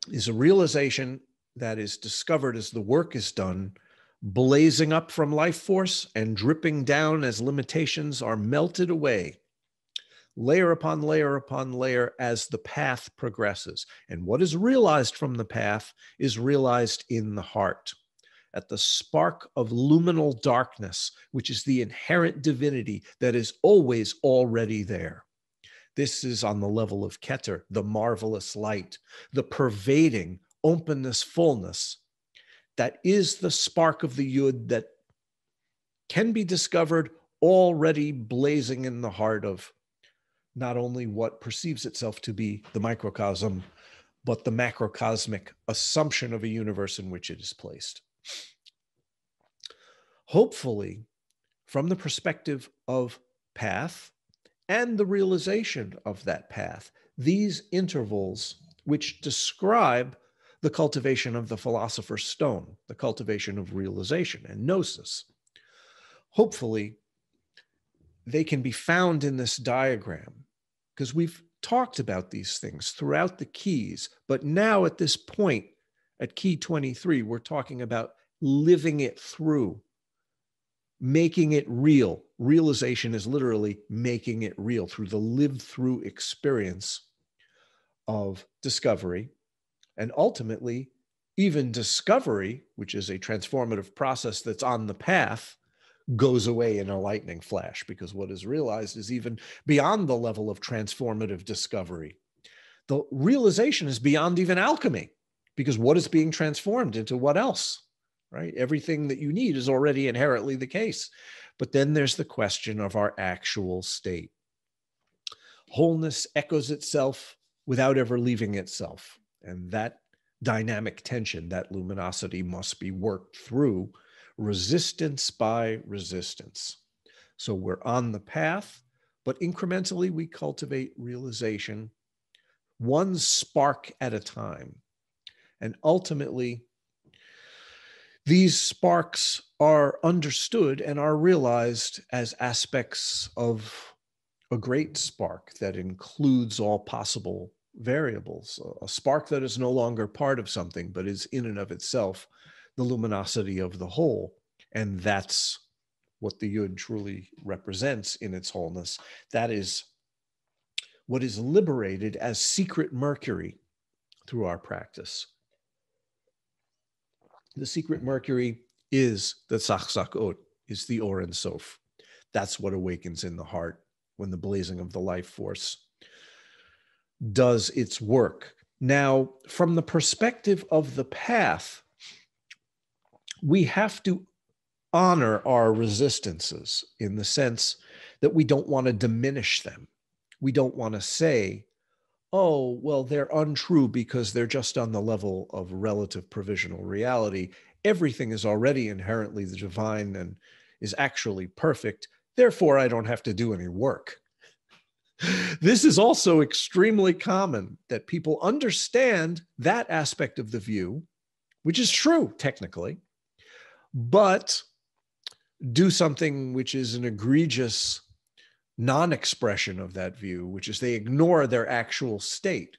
is a realization that is discovered as the work is done, blazing up from life force and dripping down as limitations are melted away layer upon layer upon layer as the path progresses. And what is realized from the path is realized in the heart. At the spark of luminal darkness, which is the inherent divinity that is always already there. This is on the level of Keter, the marvelous light, the pervading openness, fullness. That is the spark of the Yud that can be discovered already blazing in the heart of not only what perceives itself to be the microcosm but the macrocosmic assumption of a universe in which it is placed. Hopefully, from the perspective of path and the realization of that path, these intervals which describe the cultivation of the philosopher's stone, the cultivation of realization and gnosis. Hopefully, they can be found in this diagram because we've talked about these things throughout the keys. But now, at this point, at key 23, we're talking about living it through, making it real. Realization is literally making it real through the lived through experience of discovery and ultimately, even discovery, which is a transformative process that's on the path, goes away in a lightning flash because what is realized is even beyond the level of transformative discovery. The realization is beyond even alchemy because what is being transformed into what else, right? Everything that you need is already inherently the case. But then there's the question of our actual state. Wholeness echoes itself without ever leaving itself. And that dynamic tension, that luminosity must be worked through resistance by resistance. So we're on the path, but incrementally we cultivate realization one spark at a time. And ultimately, these sparks are understood and are realized as aspects of a great spark that includes all possible variables, a spark that is no longer part of something, but is in and of itself the luminosity of the whole. And that's what the yud truly represents in its wholeness. That is what is liberated as secret mercury through our practice. The secret mercury is the Tzachtzachot, is the Or Ein Sof. That's what awakens in the heart when the blazing of the life force does its work. Now, from the perspective of the path, we have to honor our resistances in the sense that we don't want to diminish them. We don't want to say, oh, well, they're untrue because they're just on the level of relative provisional reality. Everything is already inherently the divine and is actually perfect. Therefore, I don't have to do any work this is also extremely common that people understand that aspect of the view, which is true technically, but do something which is an egregious non expression of that view, which is they ignore their actual state.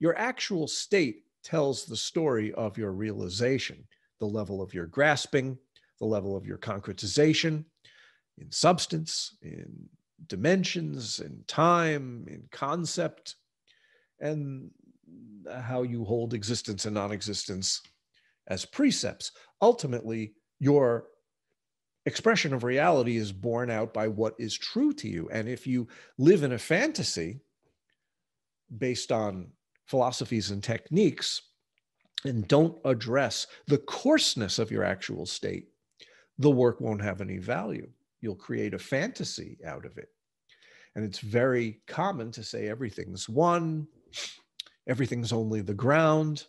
Your actual state tells the story of your realization, the level of your grasping, the level of your concretization in substance, in dimensions in time in concept and how you hold existence and non-existence as precepts ultimately your expression of reality is borne out by what is true to you and if you live in a fantasy based on philosophies and techniques and don't address the coarseness of your actual state the work won't have any value you'll create a fantasy out of it. And it's very common to say everything's one, everything's only the ground.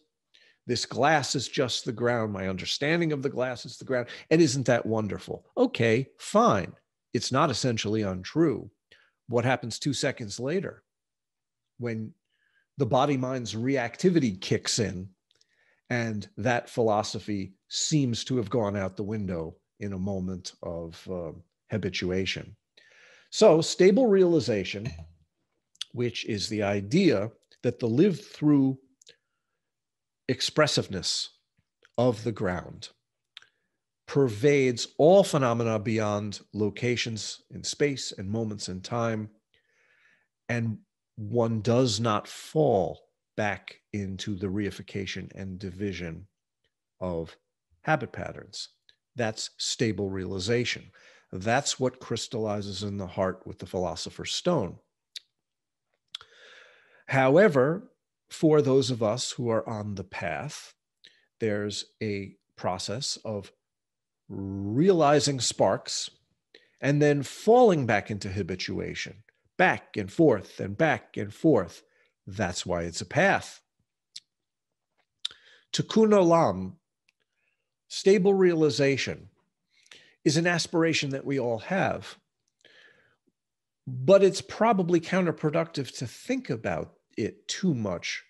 This glass is just the ground. My understanding of the glass is the ground. And isn't that wonderful? Okay, fine. It's not essentially untrue. What happens two seconds later when the body mind's reactivity kicks in and that philosophy seems to have gone out the window in a moment of uh, habituation. So, stable realization, which is the idea that the lived through expressiveness of the ground pervades all phenomena beyond locations in space and moments in time. And one does not fall back into the reification and division of habit patterns. That's stable realization. That's what crystallizes in the heart with the philosopher's stone. However, for those of us who are on the path, there's a process of realizing sparks and then falling back into habituation, back and forth and back and forth. That's why it's a path. Tikkun olam, stable realization, is an aspiration that we all have. But it's probably counterproductive to think about it too much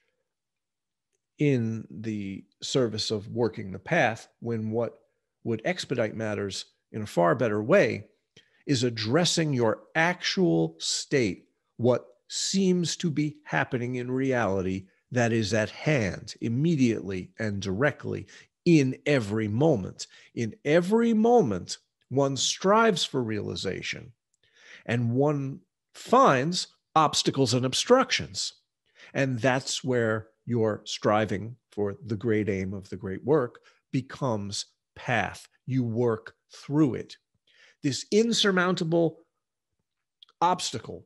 in the service of working the path when what would expedite matters in a far better way is addressing your actual state, what seems to be happening in reality that is at hand immediately and directly in every moment. In every moment, one strives for realization and one finds obstacles and obstructions. And that's where your striving for the great aim of the great work becomes path. You work through it. This insurmountable obstacle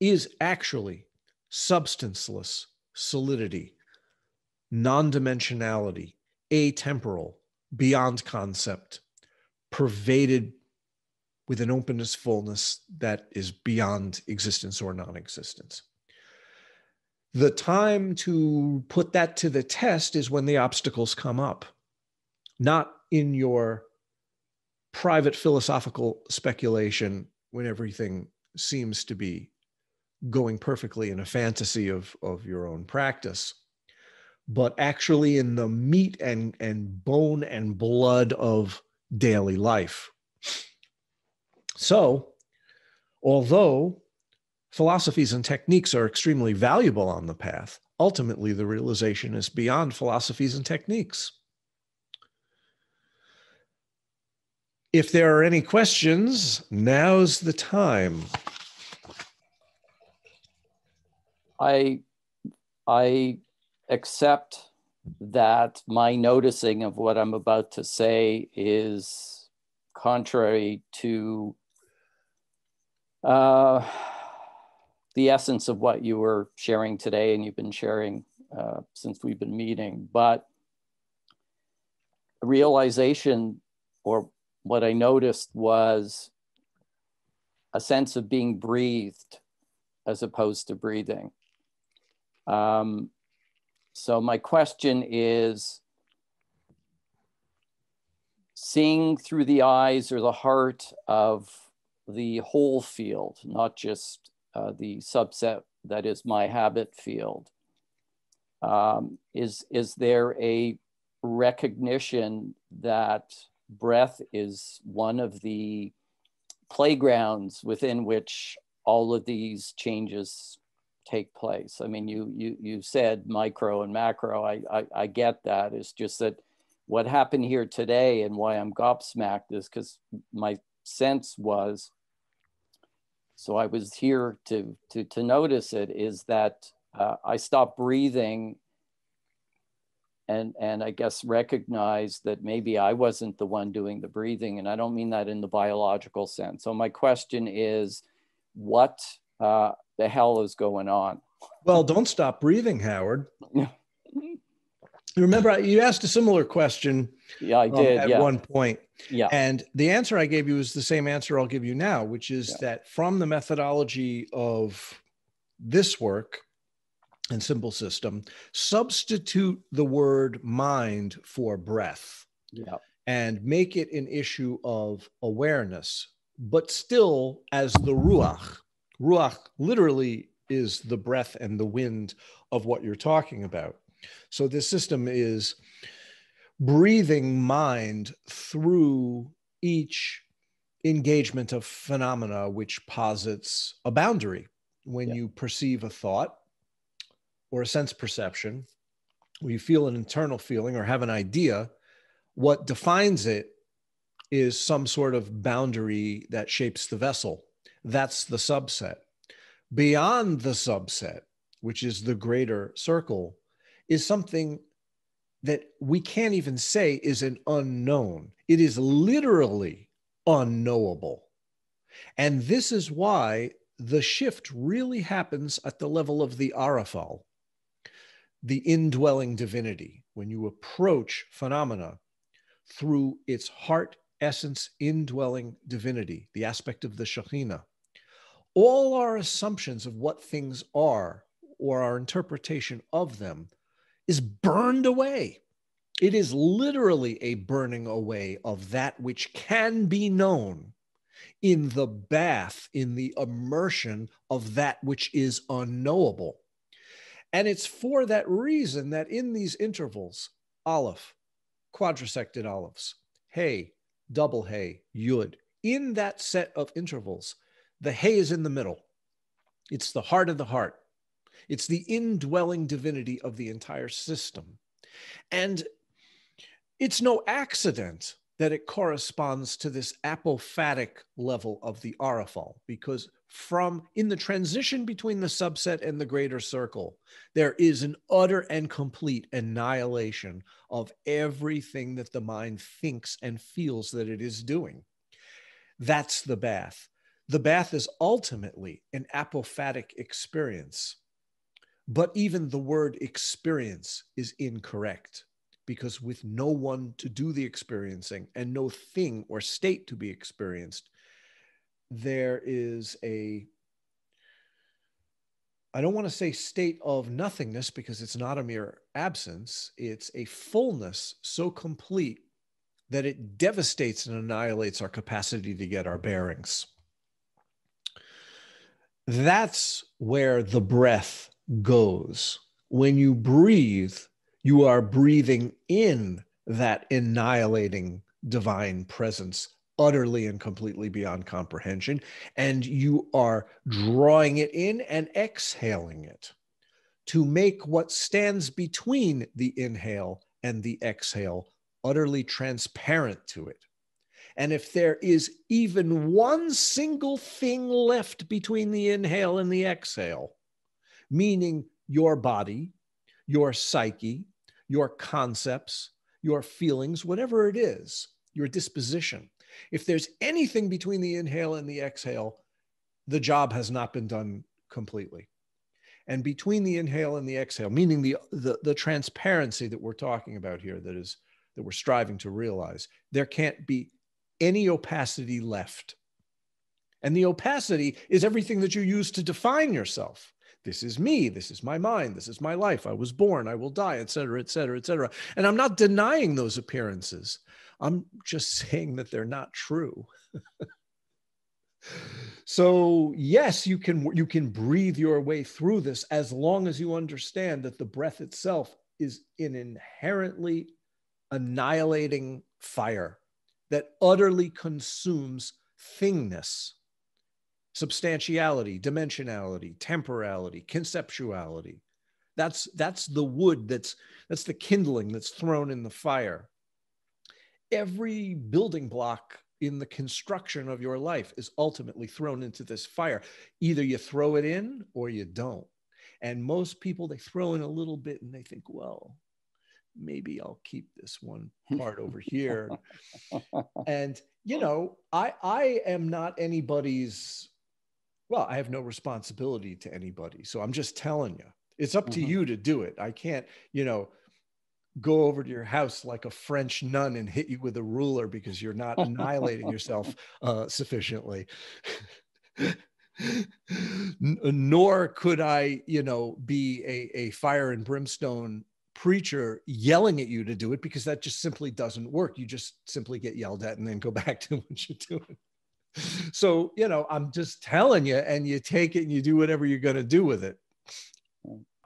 is actually substanceless solidity, non dimensionality, atemporal, beyond concept, pervaded with an openness fullness that is beyond existence or non existence. The time to put that to the test is when the obstacles come up, not in your private philosophical speculation when everything seems to be going perfectly in a fantasy of, of your own practice, but actually in the meat and, and bone and blood of daily life. So, although philosophies and techniques are extremely valuable on the path, ultimately the realization is beyond philosophies and techniques. If there are any questions, now's the time. I I accept that my noticing of what I'm about to say is contrary to uh, the essence of what you were sharing today and you've been sharing uh, since we've been meeting. But realization or what I noticed was a sense of being breathed as opposed to breathing. Um, so my question is, seeing through the eyes or the heart of the whole field, not just uh, the subset that is my habit field. Um, is, is there a recognition that breath is one of the playgrounds within which all of these changes take place. I mean, you you you said micro and macro. I, I I, get that. It's just that what happened here today and why I'm gobsmacked is because my sense was. So I was here to to to notice it is that uh, I stopped breathing. And and I guess recognize that maybe I wasn't the one doing the breathing, and I don't mean that in the biological sense. So my question is, what uh, the hell is going on? Well, don't stop breathing, Howard. Remember, you asked a similar question. Yeah, I um, did. at yeah. one point. Yeah. And the answer I gave you is the same answer I'll give you now, which is yeah. that from the methodology of this work and simple system, substitute the word mind for breath. Yeah. And make it an issue of awareness, but still as the ruach, Ruach literally is the breath and the wind of what you're talking about. So this system is breathing mind through each engagement of phenomena which posits a boundary. When yeah. you perceive a thought or a sense perception, or you feel an internal feeling or have an idea, what defines it is some sort of boundary that shapes the vessel that's the subset. Beyond the subset, which is the greater circle, is something that we can't even say is an unknown. It is literally unknowable. And this is why the shift really happens at the level of the Arafel, the indwelling divinity, when you approach phenomena through its heart essence indwelling divinity, the aspect of the Shekhinah all our assumptions of what things are or our interpretation of them is burned away. It is literally a burning away of that which can be known in the bath, in the immersion of that which is unknowable. And it's for that reason that in these intervals, aleph, quadrisected olives, hey, double hey, yud, in that set of intervals, the hey is in the middle. It's the heart of the heart. It's the indwelling divinity of the entire system. And it's no accident that it corresponds to this apophatic level of the arafel, because from in the transition between the subset and the greater circle, there is an utter and complete annihilation of everything that the mind thinks and feels that it is doing. That's the bath. The bath is ultimately an apophatic experience. But even the word experience is incorrect because with no one to do the experiencing and no thing or state to be experienced, there is a I don't want to say state of nothingness because it's not a mere absence. It's a fullness so complete that it devastates and annihilates our capacity to get our bearings. That's where the breath goes. When you breathe, you are breathing in that annihilating divine presence utterly and completely beyond comprehension. And you are drawing it in and exhaling it to make what stands between the inhale and the exhale utterly transparent to it. And if there is even one single thing left between the inhale and the exhale, meaning your body, your psyche, your concepts, your feelings, whatever it is, your disposition. If there's anything between the inhale and the exhale, the job has not been done completely. And between the inhale and the exhale, meaning the, the, the transparency that we're talking about here, that is that we're striving to realize, there can't be any opacity left. And the opacity is everything that you use to define yourself this is me. This is my mind. This is my life. I was born. I will die etc etc etc and i'm not denying those appearances. I'm just saying that they're not true. So yes you can you can breathe your way through this as long as you understand that the breath itself is an inherently annihilating fire that utterly consumes thingness substantiality, dimensionality, temporality, conceptuality. That's that's the wood that's that's the kindling that's thrown in the fire. Every building block in the construction of your life is ultimately thrown into this fire. Either you throw it in or you don't. And most people they throw in a little bit and they think, well, maybe I'll keep this one part over here. and you know, I I am not anybody's well, I have no responsibility to anybody. So I'm just telling you, it's up to mm-hmm. you to do it. I can't, you know, go over to your house like a French nun and hit you with a ruler because you're not annihilating yourself uh, sufficiently. nor could I, you know, be a, a fire and brimstone preacher yelling at you to do it because that just simply doesn't work. You just simply get yelled at and then go back to what you're doing so you know i'm just telling you and you take it and you do whatever you're going to do with it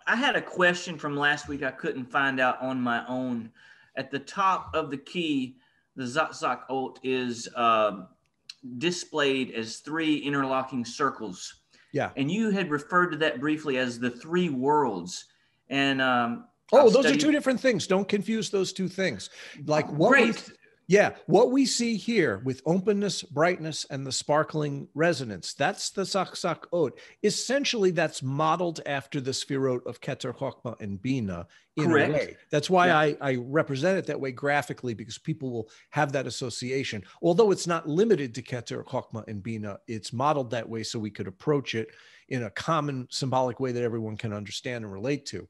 i had a question from last week i couldn't find out on my own at the top of the key the Tzachtzachot is uh, displayed as three interlocking circles yeah and you had referred to that briefly as the three worlds and um, Oh, I'll those study- are two different things. Don't confuse those two things. Like what Great. we yeah, what we see here with openness, brightness, and the sparkling resonance, that's the Sak Ot. Essentially, that's modeled after the Sefirot of Keter, Chokmah, and Bina in Correct. a way. That's why yeah. I, I represent it that way graphically, because people will have that association. Although it's not limited to Keter, Chokmah, and Bina, it's modeled that way so we could approach it in a common symbolic way that everyone can understand and relate to.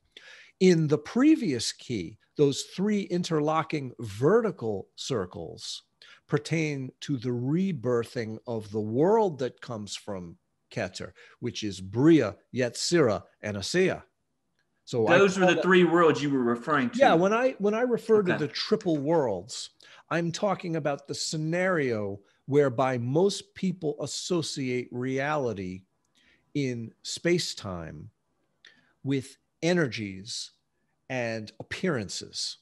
In the previous key, those three interlocking vertical circles pertain to the rebirthing of the world that comes from Keter, which is Bria, Yetzira, and Asiya. So those were the that, three worlds you were referring to. Yeah, when I when I refer okay. to the triple worlds, I'm talking about the scenario whereby most people associate reality in space time with energies and appearances.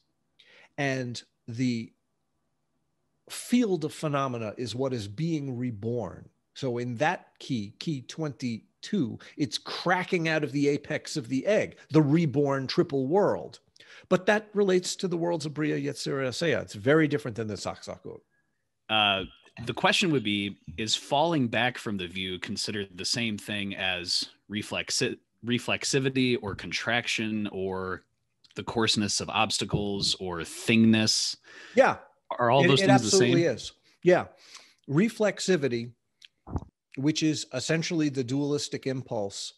And the field of phenomena is what is being reborn. So in that key, key 22, it's cracking out of the apex of the egg, the reborn triple world. But that relates to the worlds of Bria, Yetzirah, Asiya. It's very different than the Tzachtzachot. Uh, the question would be Is falling back from the view considered the same thing as reflexi- reflexivity or contraction or the coarseness of obstacles or thingness? Yeah. Are all those it, things it absolutely the same? is. Yeah. Reflexivity, which is essentially the dualistic impulse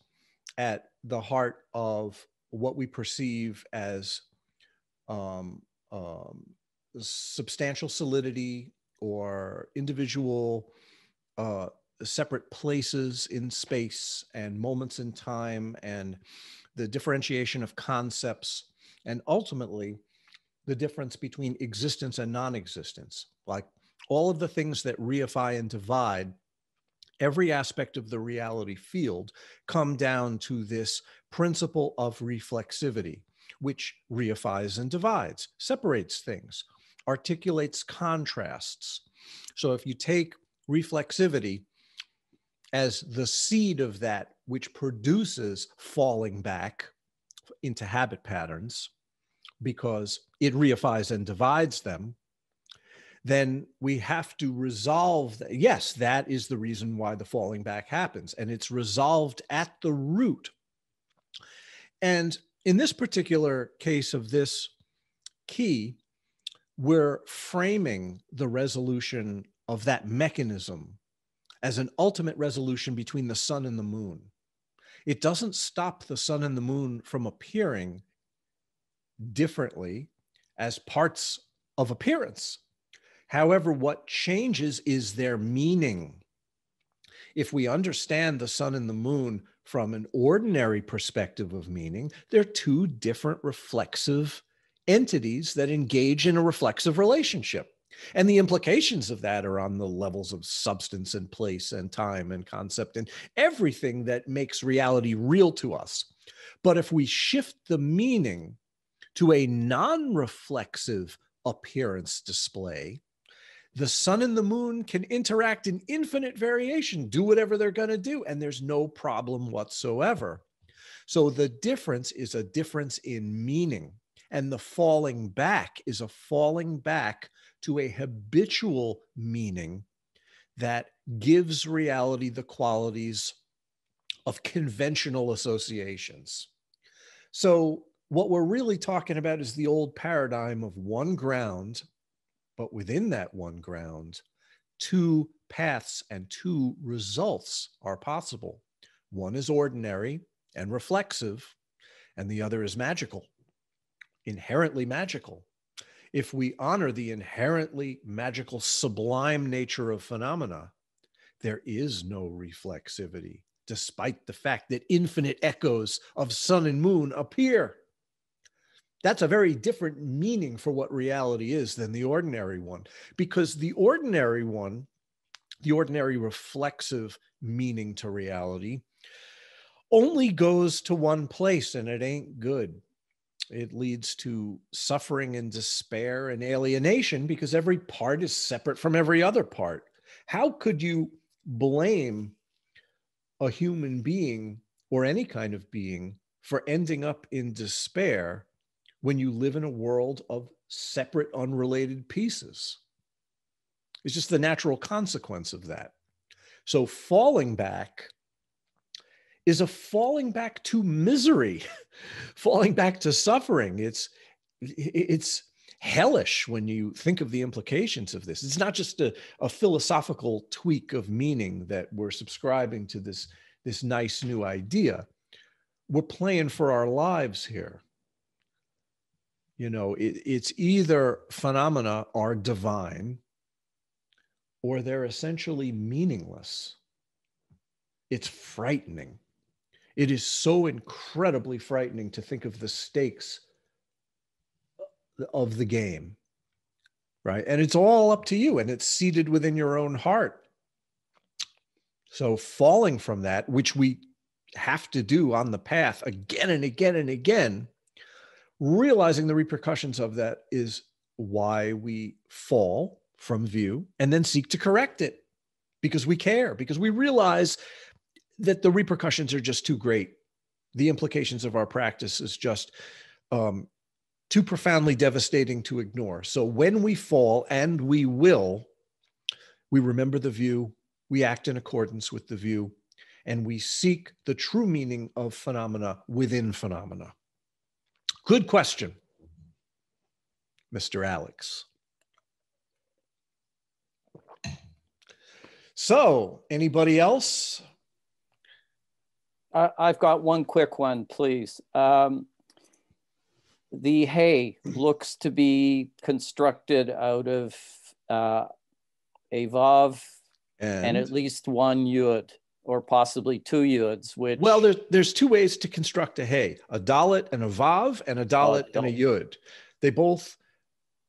at the heart of what we perceive as um, um, substantial solidity or individual uh, separate places in space and moments in time and the differentiation of concepts and ultimately the difference between existence and non-existence like all of the things that reify and divide every aspect of the reality field come down to this principle of reflexivity which reifies and divides separates things articulates contrasts. So if you take reflexivity as the seed of that which produces falling back into habit patterns because it reifies and divides them, then we have to resolve that. Yes, that is the reason why the falling back happens, and it's resolved at the root. And in this particular case of this key, we're framing the resolution of that mechanism as an ultimate resolution between the sun and the moon. It doesn't stop the sun and the moon from appearing differently as parts of appearance. However, what changes is their meaning. If we understand the sun and the moon from an ordinary perspective of meaning, they're two different reflexive entities that engage in a reflexive relationship. And the implications of that are on the levels of substance and place and time and concept and everything that makes reality real to us. But if we shift the meaning to a non reflexive appearance display, the sun and the moon can interact in infinite variation, do whatever they're going to do, and there's no problem whatsoever. So the difference is a difference in meaning. And the falling back is a falling back to a habitual meaning that gives reality the qualities of conventional associations. So, what we're really talking about is the old paradigm of one ground, but within that one ground, two paths and two results are possible. One is ordinary and reflexive, and the other is magical inherently magical. If we honor the inherently magical, sublime nature of phenomena, there is no reflexivity, despite the fact that infinite echoes of sun and moon appear. That's a very different meaning for what reality is than the ordinary one, because the ordinary one, the ordinary reflexive meaning to reality, only goes to one place and it ain't good. It leads to suffering and despair and alienation because every part is separate from every other part. How could you blame a human being or any kind of being for ending up in despair when you live in a world of separate, unrelated pieces? It's just the natural consequence of that. So, falling back is a falling back to misery, falling back to suffering. It's it's hellish when you think of the implications of this. It's not just a, a philosophical tweak of meaning that we're subscribing to this, this nice new idea. We're playing for our lives here. You know, it, it's either phenomena are divine or they're essentially meaningless. It's frightening It is so incredibly frightening to think of the stakes of the game, right? And it's all up to you and it's seated within your own heart. So, falling from that, which we have to do on the path again and again and again, realizing the repercussions of that is why we fall from view and then seek to correct it because we care, because we realize that the repercussions are just too great. The implications of our practice is just um, too profoundly devastating to ignore. So when we fall, and we will, we remember the view, we act in accordance with the view, and we seek the true meaning of phenomena within phenomena. Good question, Mr. Alex. So, anybody else? I, have got one quick one, please. Um, the hay looks to be constructed out of uh, a vav and, and, at least one yud or possibly two yuds which well there's there's two ways to construct a hay a dalet and a vav and a dalet oh, and a yud. They both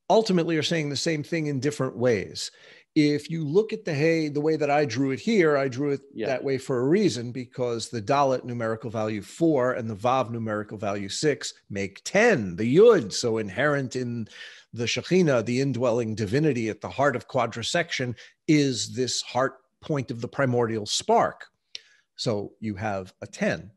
ultimately are saying the same thing in different ways if you look at the hay the way that I drew it here, I drew it yeah. that way for a reason because the Dalet numerical value four and the Vav numerical value six make 10, the Yud. So inherent in the Shekhinah, the indwelling divinity at the heart of quadrisection, is this heart point of the primordial spark. So you have a 10.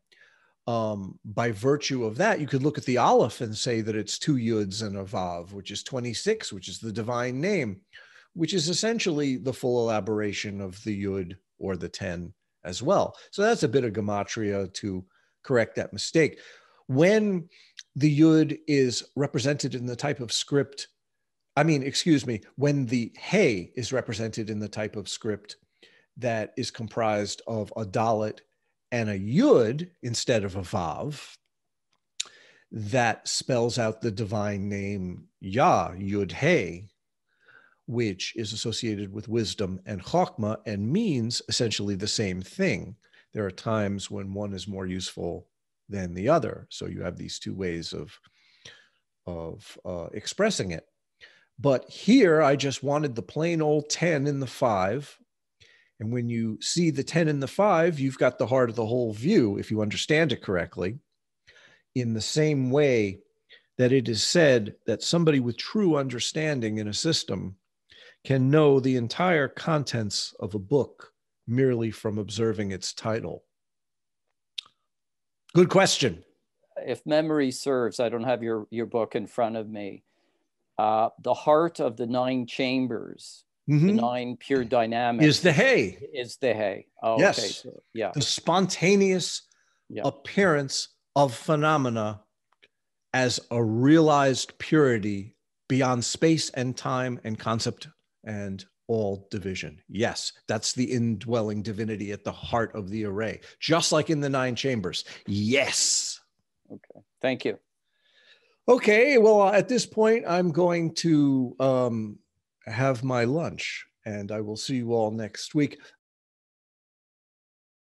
Um, by virtue of that, you could look at the Aleph and say that it's two Yuds and a Vav, which is 26, which is the divine name which is essentially the full elaboration of the yud or the 10 as well. So that's a bit of gematria to correct that mistake. When the yud is represented in the type of script, I mean, excuse me, when the hey is represented in the type of script that is comprised of a dalet and a yud instead of a vav, that spells out the divine name Yah, Yud Hey, which is associated with wisdom and chokmah and means essentially the same thing. There are times when one is more useful than the other. So you have these two ways of, of uh, expressing it. But here I just wanted the plain old 10 in the five. And when you see the 10 in the five, you've got the heart of the whole view, if you understand it correctly. In the same way that it is said that somebody with true understanding in a system can know the entire contents of a book merely from observing its title? Good question. If memory serves, I don't have your, your book in front of me. Uh, the heart of the nine chambers, mm-hmm. the nine pure dynamics is the hay. Is the hay. Oh, yes. Okay. So, yeah. The spontaneous yeah. appearance of phenomena as a realized purity beyond space and time and concept and all division. Yes, that's the indwelling divinity at the heart of the array, just like in the nine chambers. Yes. Okay, thank you. Okay, well, at this point, I'm going to um, have my lunch and I will see you all next week.